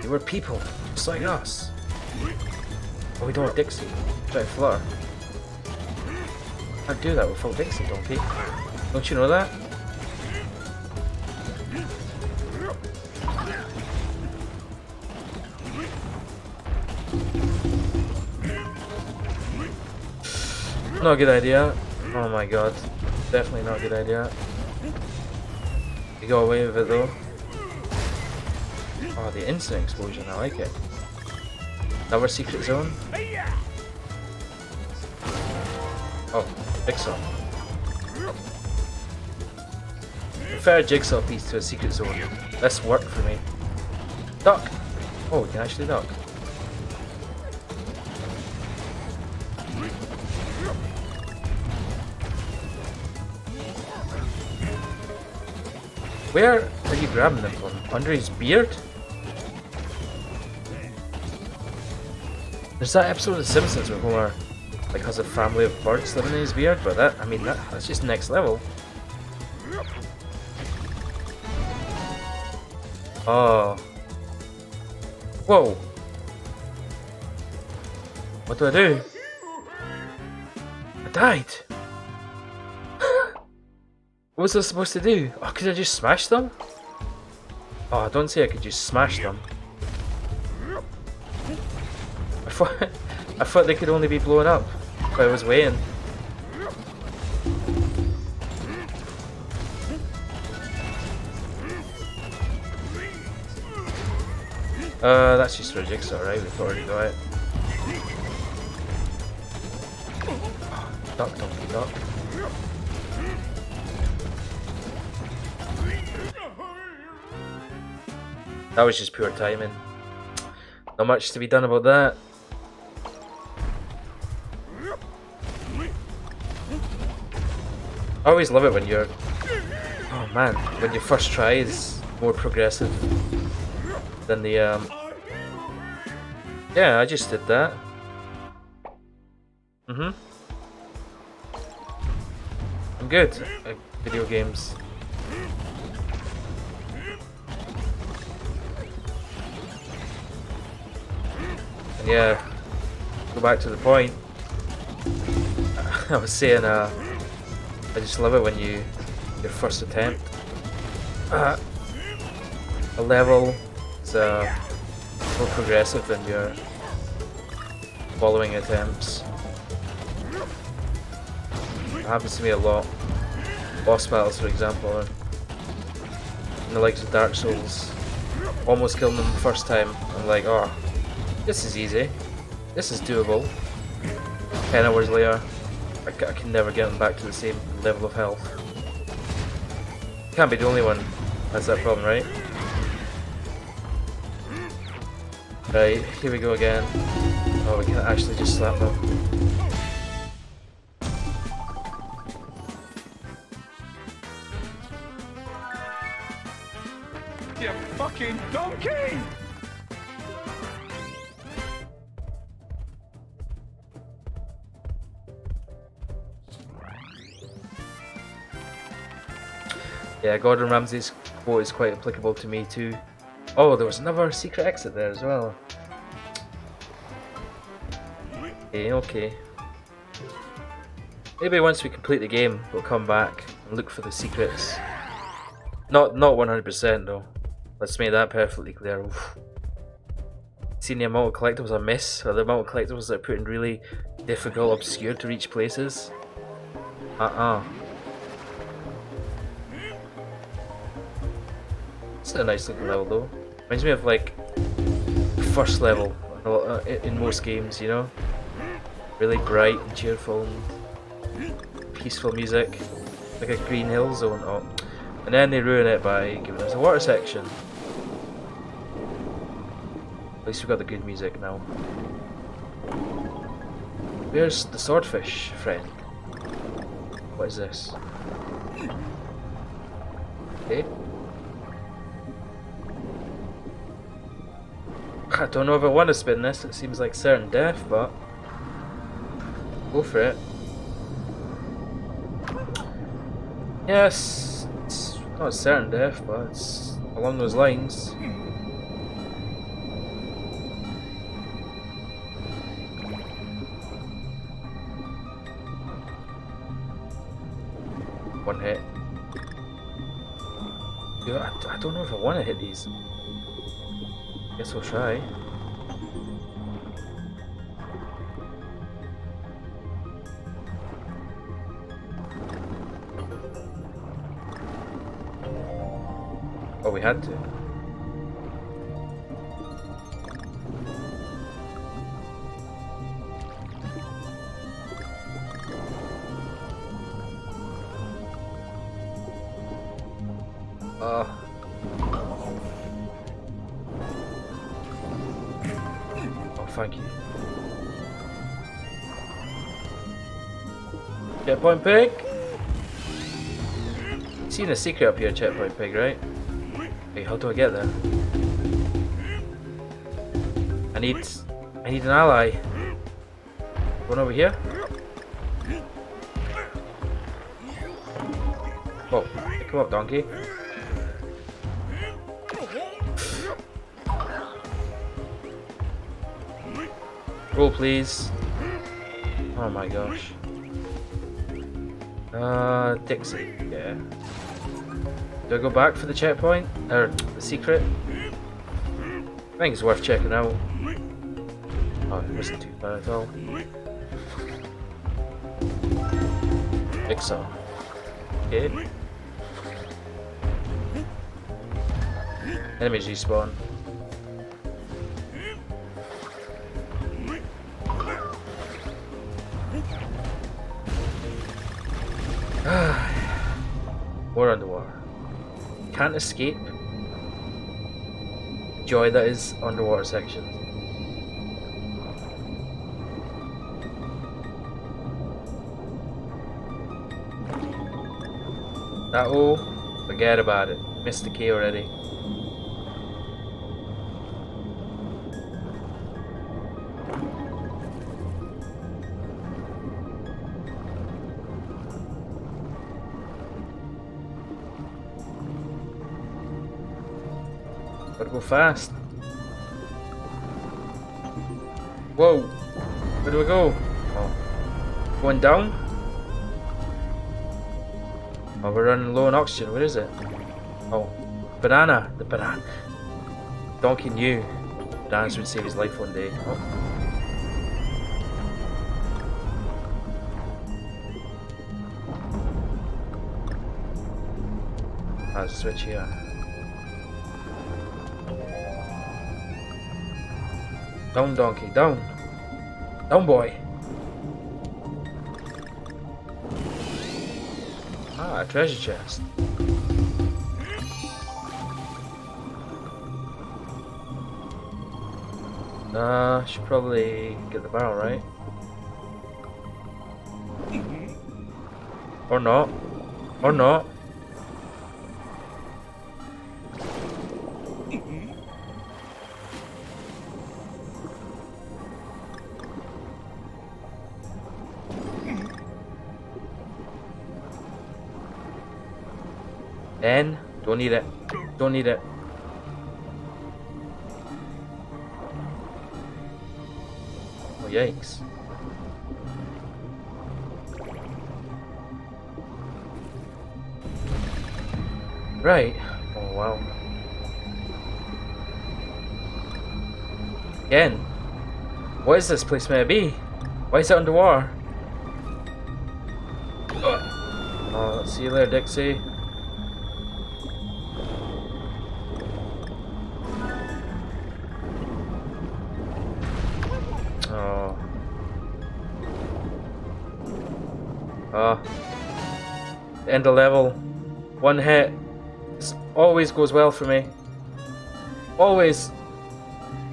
A: They were people, just like us. Oh, we don't have Dixie. Try Flutter. Can't do that without Dixie, donkey. Don't you know that? Not a good idea. Oh my god. Definitely not a good idea. You got away with it though. Oh, the instant explosion, I like it. Another secret zone? Oh, Jigsaw. A jigsaw piece to a secret zone. This work for me. Duck! Oh, we can actually duck. Where are you grabbing them from? Under his beard? There's that episode of The Simpsons where Homer like has a family of birds living in his beard, but that I mean that that's just next level. Oh. Whoa. What do I do? I died. What was I supposed to do? Oh, could I just smash them? Oh, I don't say I could just smash them. I thought, I thought they could only be blown up. But I was waiting. Uh, that's just for a jigsaw, right? We've already got it. Duck, donkey, duck. That was just pure timing. Not much to be done about that. I always love it when you're... Oh man, when your first try is more progressive than the... Um... Yeah, I just did that. Mm-hmm. I'm good at video games. Yeah, go back to the point. I was saying, uh, I just love it when you, your first attempt, a level is uh, more progressive than your following attempts. It happens to me a lot. Boss battles, for example, in the likes of Dark Souls, almost killing them the first time. I'm like, oh, this is easy. This is doable. Ten hours later, I, I can never get them back to the same level of health. Can't be the only one has that problem, right? Right, here we go again. Oh, we can actually just slap them.
B: You fucking donkey!
A: Yeah, Gordon Ramsay's quote is quite applicable to me too. Oh, there was another secret exit there as well. Okay, okay. Maybe once we complete the game, we'll come back and look for the secrets. Not not 100% though. Let's make that perfectly clear. Oof. Seen the amount of collectibles I miss, or the amount of collectibles that are put in really difficult, obscure to reach places. Uh-uh. It's a nice looking level though. Reminds me of like first level uh, in most games, you know? Really bright and cheerful and peaceful music. Like a green hill zone. Oh. And then they ruin it by giving us a water section. At least we've got the good music now. Where's the swordfish, friend? What is this? Okay. I don't know if I want to spin this, it seems like certain death, but go for it. Yes, it's not certain death, but it's along those lines. One hit. I don't know if I want to hit these. Guess we'll try. Oh, we had to. Checkpoint pig? Seen a secret up here, checkpoint pig, right? Wait, how do I get there? I need... I need an ally. One over here? Oh, come up, donkey. Roll, please. Oh my gosh. Uh, Dixie, yeah. Do I go back for the checkpoint? Or the secret? I think it's worth checking out. Oh, it wasn't too bad at all. Jigsaw. Okay. Enemies respawn. Can't escape. Joy that is underwater sections. That oh, forget about it. Missed the key already. Fast. Whoa! Where do we go? Oh. Going down? Oh, we're running low on oxygen. Where is it? Oh. Banana! The banana. Donkey knew bananas would save his life one day. Oh. Ah, switch here. Down, donkey, down. Down, boy. Ah, a treasure chest. Uh, should probably get the barrel, right? Or not. Or not. N. Don't need it. Don't need it. Oh, yikes. Right. Oh, wow. Again. What is this place may be? Why is it underwater? Oh, uh, see you later, Dixie. End of level. One hit. This always goes well for me. Always.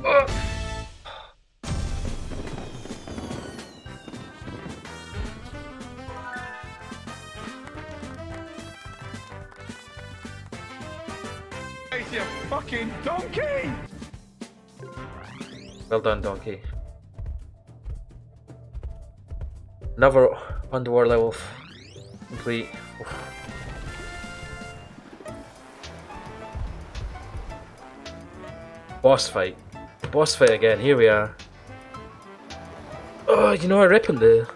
A: Ugh. Well done, Donkey. Another underwater level complete. Boss fight. Boss fight again, here we are. Oh, you know, I rip the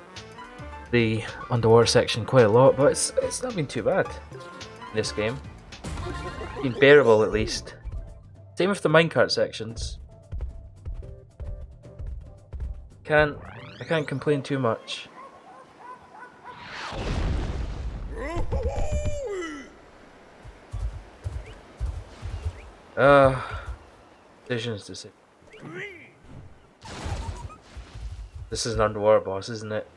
A: the underwater section quite a lot, but it's it's not been too bad in this game. Been bearable at least. Same with the minecart sections. Can't I can't complain too much. Uh decisions say. This is an underwater boss, isn't it?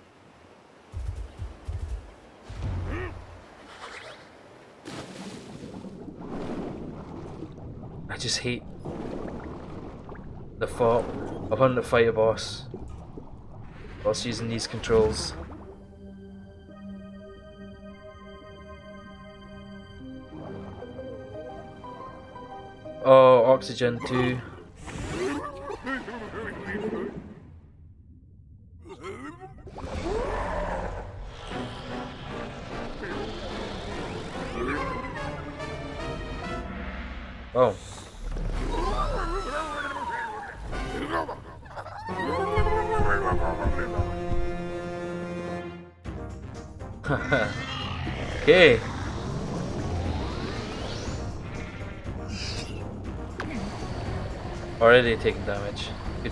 A: I just hate the thought of having to fight a boss whilst using these controls. Oxygen too.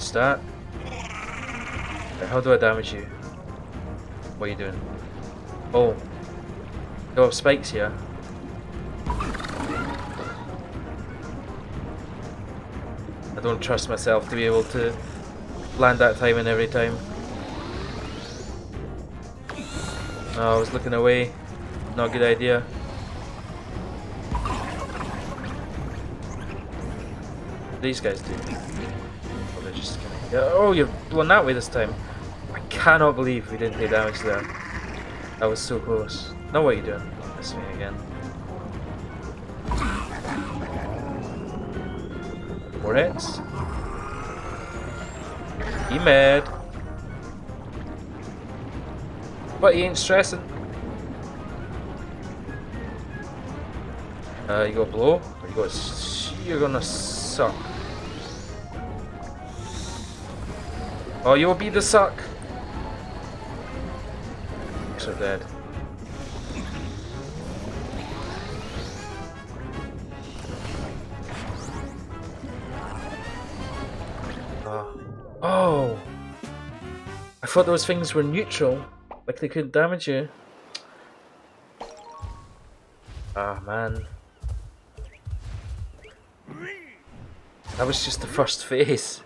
A: Start. How do I damage you? What are you doing? Oh. You have spikes here. I don't trust myself to be able to land that timing every time. Oh, I was looking away. Not a good idea. These guys do. Oh, you're blown that way this time. I cannot believe we didn't take damage there. That was so close. Now what are you're doing. This me again. More hits. He mad. But he ain't stressing. Uh, you go blow, you go. You're gonna Oh, you'll be the suck. So dead. Oh. Oh! I thought those things were neutral. Like they couldn't damage you. Ah, oh, man. That was just the first phase.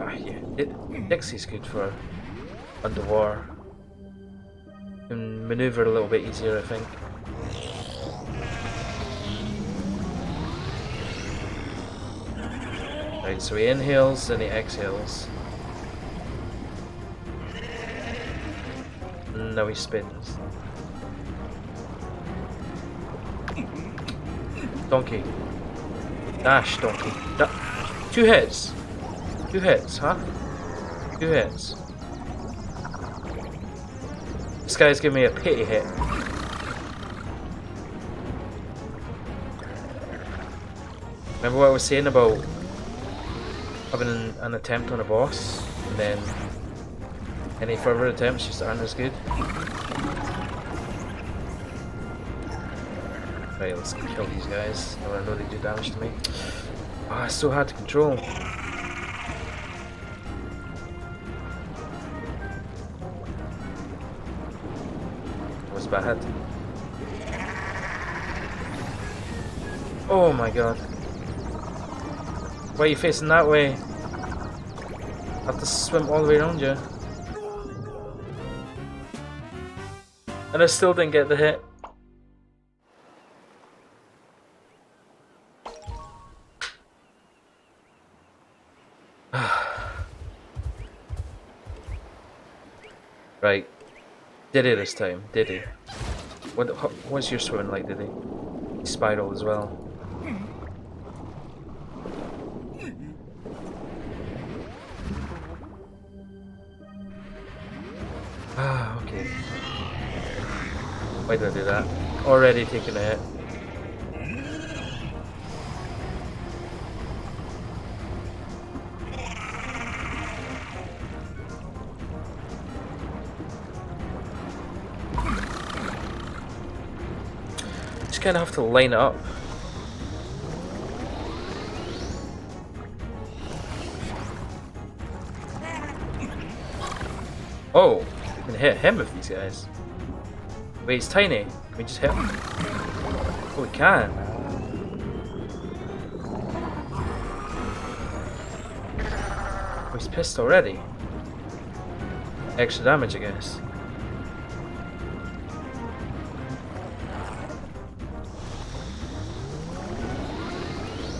A: Ah, yeah. It, Dixie's good for underwater. Can maneuver a little bit easier, I think. Right, so he inhales and he exhales. No, he spins. Donkey. Dash, donkey. Da two hits. Two hits, huh? Two hits. This guy's giving me a pity hit. Remember what I was saying about having an, an attempt on a boss, and then any further attempts just aren't as good? Right, let's kill these guys. I know they do damage to me. Ah, oh, it's so hard to control. Bad. Oh my god. Why are you facing that way? I have to swim all the way around you. And I still didn't get the hit. Did he this time? Did he? What, what's your swimming like, did he? he as well. Ah, okay. Why did I do that? Already taking a hit. Of have to line up. Oh, we can hit him with these guys. Wait, he's tiny. Can we just hit him? Oh, we can. Oh, he's pissed already. Extra damage, I guess.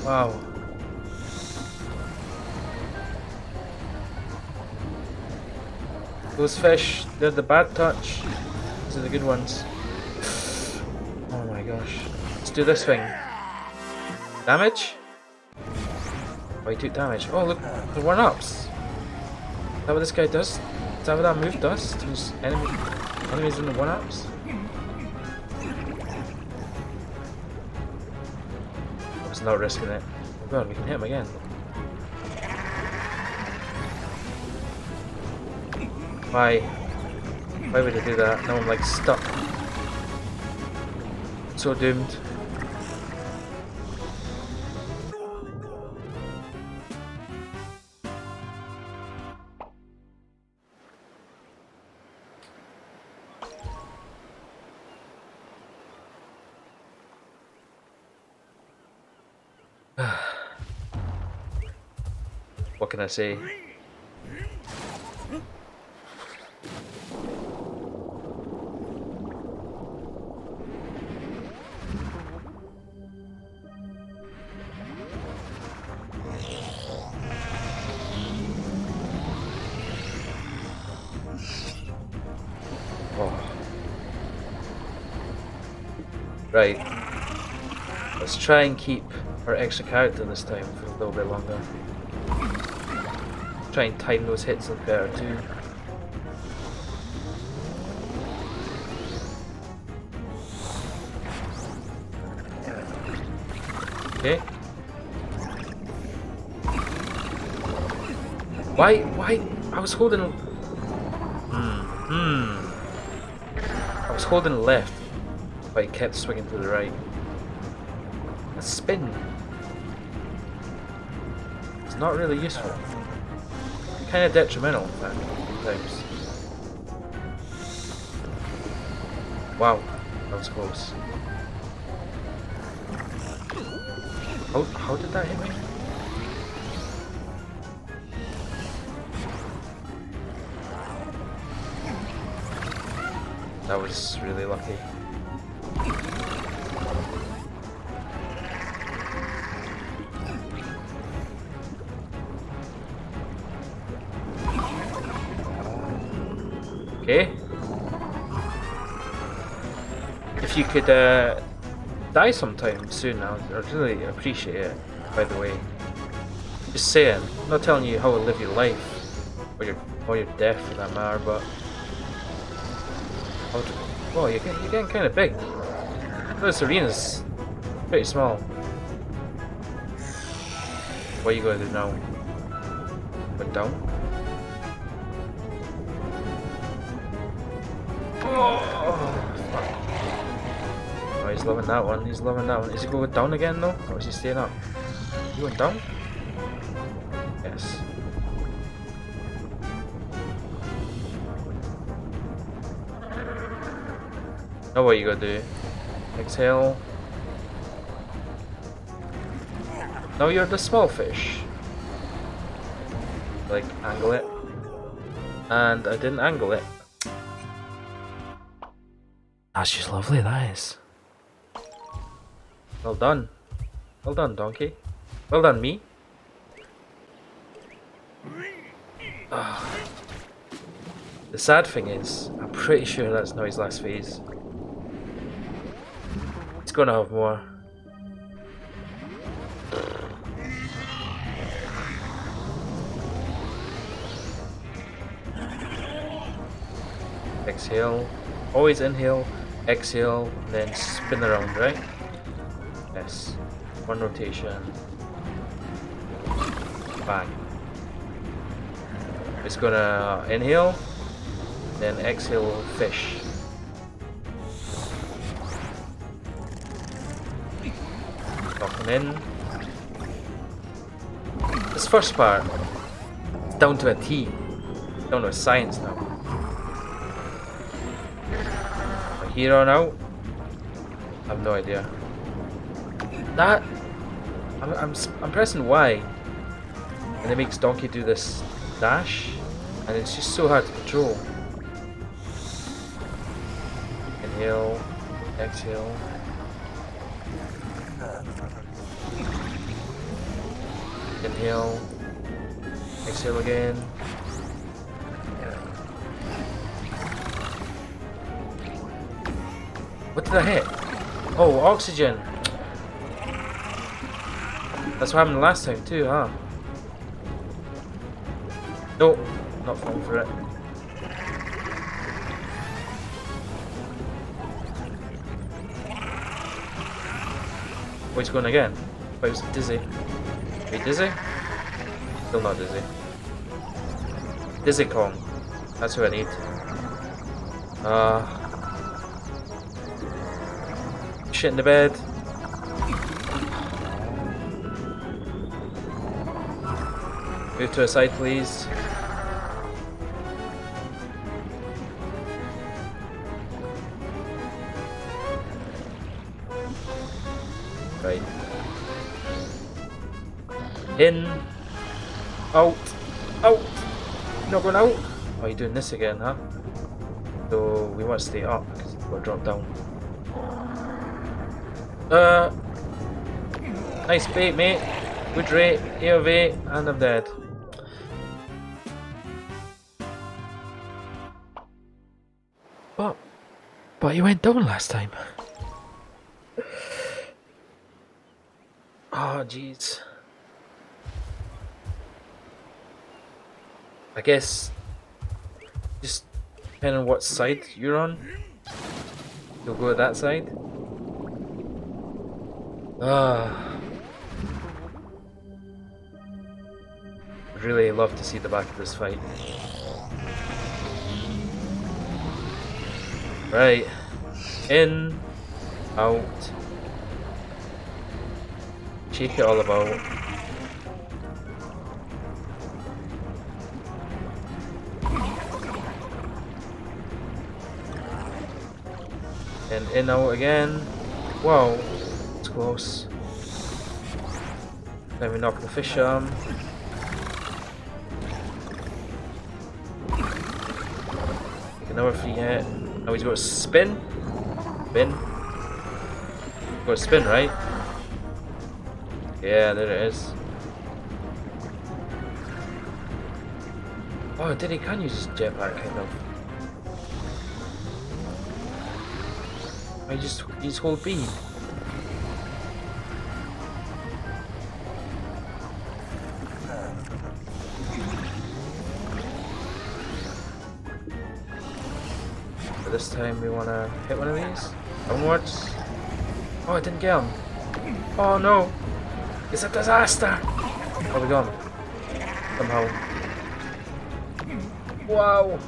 A: Wow. Those fish, they're the bad touch. These are the good ones. Oh my gosh. Let's do this thing. Damage? Oh, he took damage. Oh, look, the one-ups. Is that what this guy does? Is that what that move does? His enemy, enemies in the one-ups? Not risking it. Oh god, we can hit him again. Why? Why would I do that? Now I'm like stuck. So doomed. I say? Oh. Right. Let's try and keep our extra character this time for a little bit longer. Try and time those hits a better too. Okay. Why? Why? I was holding. Hmm. Hmm. I was holding left, but it kept swinging to the right. A spin. It's not really useful. Of detrimental, in fact. Wow, that was close. How, how did that hit me? That was really lucky. You could uh, die sometime soon, I would really appreciate it, by the way. Just saying, I'm not telling you how to live your life, or your, or your death for that matter, but... To, well, you're getting, you're getting kind of big. This arena's pretty small. What are you going to do now? Put down? He's loving that one. He's loving that one. Is he going down again though? Or is he staying up? He went down? Yes. Now what you gonna do? Exhale. Now you're the small fish. Like, angle it. And I didn't angle it. That's just lovely, that is. Well done. Well done, donkey. Well done, me. Ah. The sad thing is, I'm pretty sure that's not his last phase. It's gonna have more. Exhale. Always inhale, exhale, then spin around, right? One rotation. Bang. It's gonna inhale, then exhale, fish. Dropping in. This first part, it's down to a T. Down to a science now. From here on out, I have no idea. That I'm I'm I'm pressing Y, and it makes Donkey do this dash, and it's just so hard to control. Inhale, exhale. Inhale, exhale again. What did I hit? Oh, oxygen. That's what happened last time too, huh? Nope, not falling for it. He's going again. He was dizzy. Wait, dizzy? Still not dizzy. Dizzy Kong. That's who I need. Uh, shit in the bed. Move to a side, please. Right. In. Out! Out! Not going out! Oh, you're doing this again, huh? So we to stay up because we're drop down. Uh, nice bait, mate. Good rate, AOV, and I'm dead. But you went down last time. Oh, jeez. I guess just depending on what side you're on, you'll go that side. Ah. Really love to see the back of this fight. Right. In. Out. Check it all about. And in out again. Whoa, it's close. Let me knock the fish arm. Another free hit. Now he's got a spin. Spin. Got a spin, right? Yeah, there it is. Oh, did he can use his jetpack kind of. I just use hold B. But this time we wanna hit one of these. Onwards. Oh, I didn't get him. Oh no! It's a disaster! Oh, we gone. Somehow. Wow!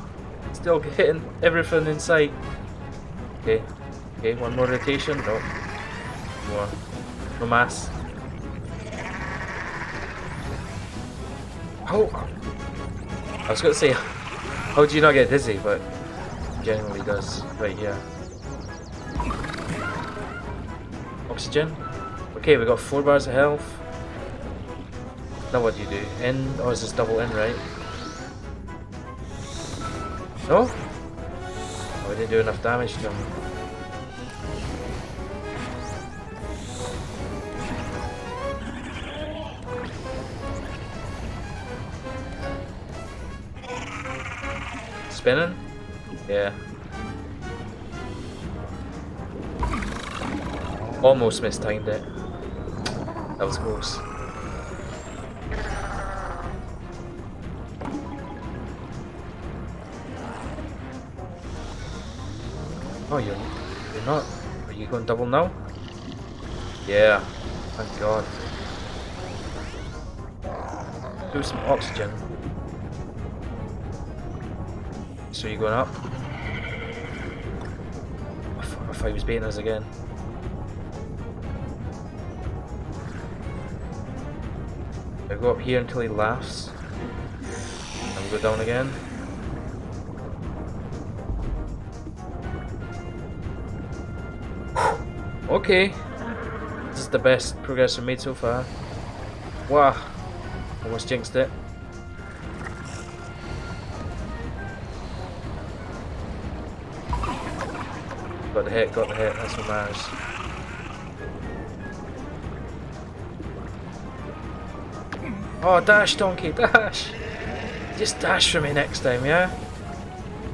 A: Still hitting everything in sight. Okay. Okay, one more rotation. Oh. No. More. No mass. Oh! I was gonna say, how do you not get dizzy, but generally does right here. Okay, we got four bars of health. Now what do you do? In, or oh, is this double in, right? No? Oh, we didn't do enough damage to him. Spinning? Yeah. Almost mistimed it. That was close. Oh, you're, you're not. Are you going double now? Yeah. Thank God. Do some oxygen. So you're going up? I, I thought he was baiting us again. I go up here until he laughs. And go down again. Okay. This is the best progress we've made so far. Wow. Almost jinxed it. Got the hit, got the hit, that's what matters. Oh, dash, donkey, dash! Just dash for me next time, yeah?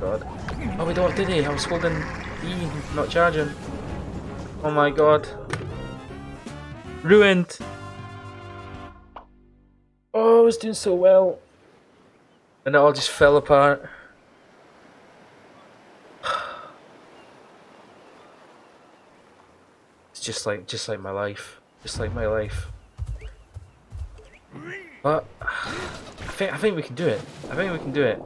A: God. Oh, we don't, did he? I was holding E, not charging. Oh my god. Ruined! Oh, I was doing so well. And it all just fell apart. It's just like, just like my life. Just like my life. But I think I think we can do it. I think we can do it.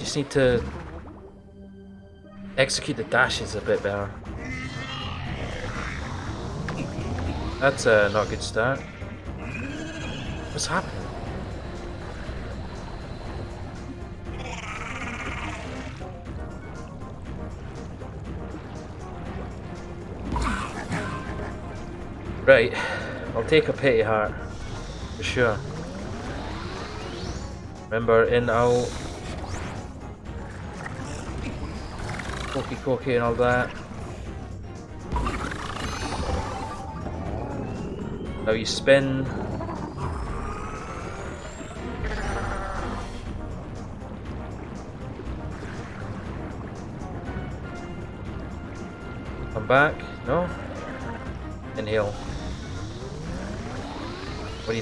A: Just need to execute the dashes a bit better. That's uh, not a good start. What's happening? Right. I'll take a pity heart. For sure. Remember, in, out. Pokey Cokey and all that. Now you spin.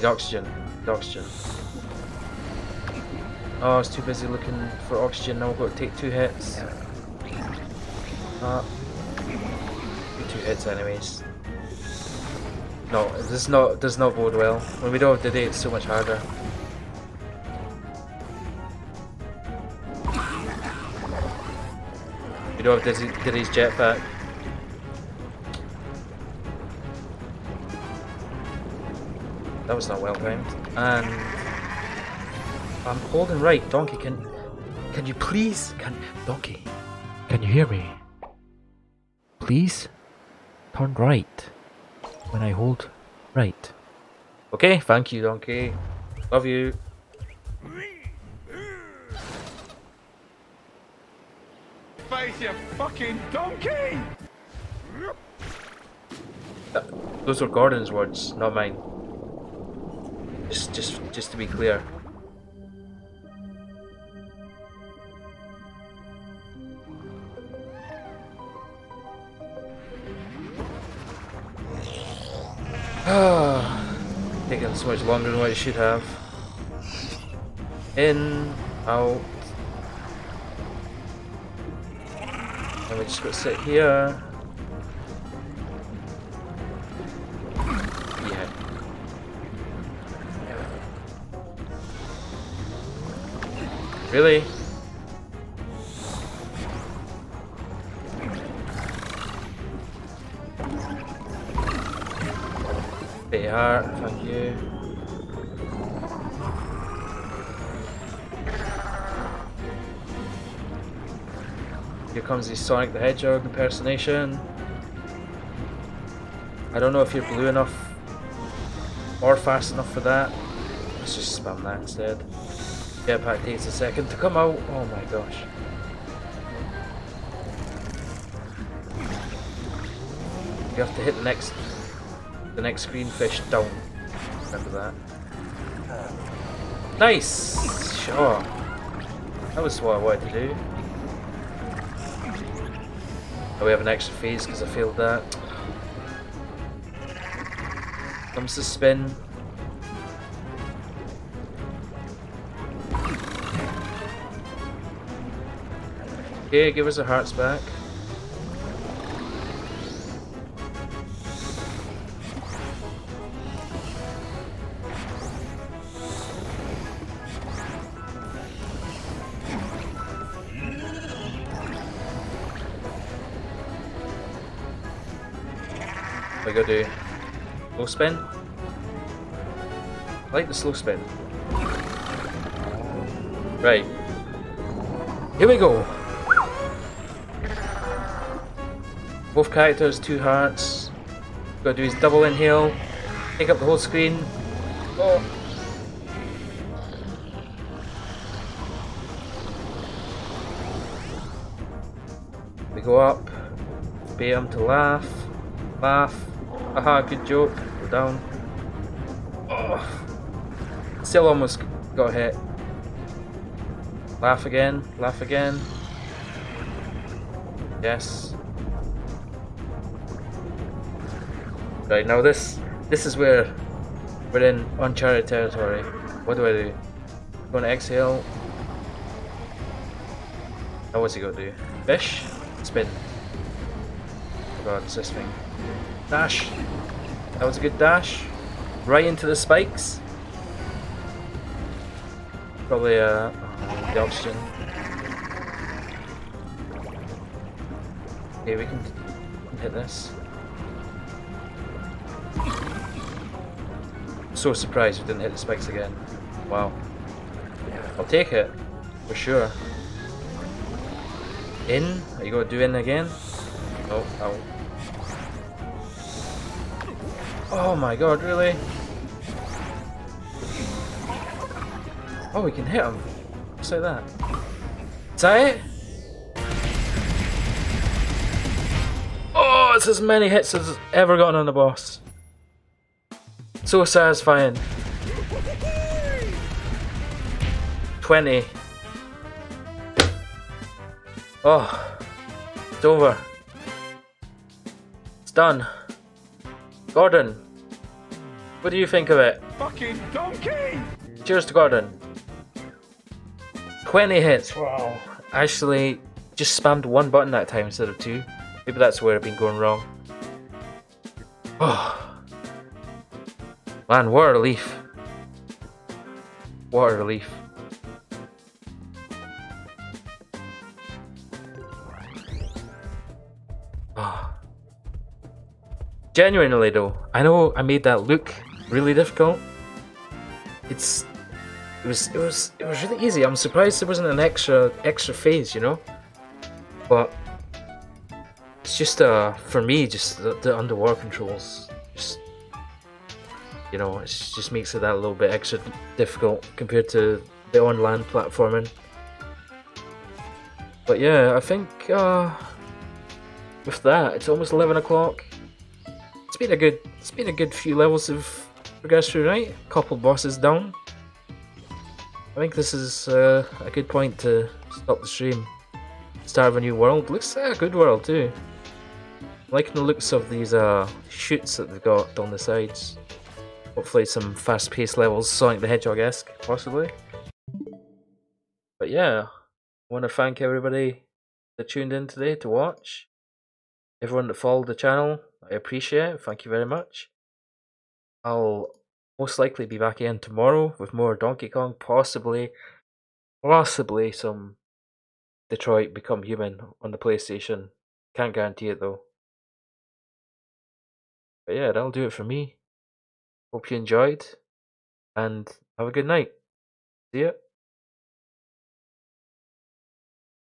A: Need oxygen. Oxygen. Oh, I was too busy looking for oxygen. Now we've got to take two hits. Uh, two hits anyways. No, this not does not bode well. When we don't have Diddy, it's so much harder. We don't have Diddy, Diddy's jetpack. That was not well timed. And I'm holding right. Donkey, can can you please can Donkey? Can you hear me? Please turn right when I hold right. Okay, thank you, Donkey. Love you.
B: Face, you fucking donkey!
A: That, those were Gordon's words, not mine. Just, just, just to be clear. Taking so much longer than what it should have. In, out. And we just got to sit here. Really? Bit heart, thank you. Here comes the Sonic the Hedgehog impersonation. I don't know if you're blue enough or fast enough for that. Let's just spam that instead. Jetpack takes a second to come out. Oh my gosh. You have to hit the next the next green fish down. Remember that. Nice! Sure. That was what I wanted to do. Oh, we have an extra phase because I failed that. Comes the spin. Okay, give us our hearts back. We go do slow spin. I like the slow spin. Right. Here we go. Both characters, two hearts. Gotta do his double inhale. Take up the whole screen. Oh. We go up. Bait him to laugh. Laugh. Haha, good joke. Go down. Oh. Still almost got hit. Laugh again. Laugh again. Yes. Right, now this this is where we're in uncharted territory. What do I do? I'm gonna exhale. Now what's he gonna do? Fish? Spin. Oh god, it's this thing. Dash. That was a good dash. Right into the spikes. Probably uh, the oxygen. Okay, we can hit this. So surprised we didn't hit the spikes again. Wow. I'll take it. For sure. In? Are you gonna do in again? Oh, oh. Oh my god, really? Oh, we can hit him. Just like that. Is that it? Oh, it's as many hits as ever gotten on the boss. So satisfying. 20. Oh, it's over. It's done. Gordon, what do you think of it?
B: Fucking donkey!
A: Cheers to Gordon. 20 hits. Wow. Actually, just spammed one button that time instead of two. Maybe that's where I've been going wrong. Oh. Man, what a relief. What a relief. Genuinely though, I know I made that look really difficult. It's it was it was it was really easy. I'm surprised there wasn't an extra extra phase, you know. But it's just uh for me, just the, the underwater controls, you know, it just makes it that little bit extra difficult compared to the on land platforming. But yeah, I think uh, with that, it's almost eleven o'clock. It's been a good it's been a good few levels of progress through, right? Couple bosses down. I think this is uh, a good point to stop the stream. Start of a new world. Looks like a good world too. liking the looks of these uh, chutes that they've got down the sides. Hopefully some fast-paced levels, Sonic the Hedgehog-esque, possibly. But yeah, I want to thank everybody that tuned in today to watch. Everyone that followed the channel, I appreciate it. Thank you very much. I'll most likely be back again tomorrow with more Donkey Kong, possibly, possibly some Detroit Become Human on the PlayStation. Can't guarantee it though. But yeah, that'll do it for me. Hope you enjoyed, and have a good night. See ya.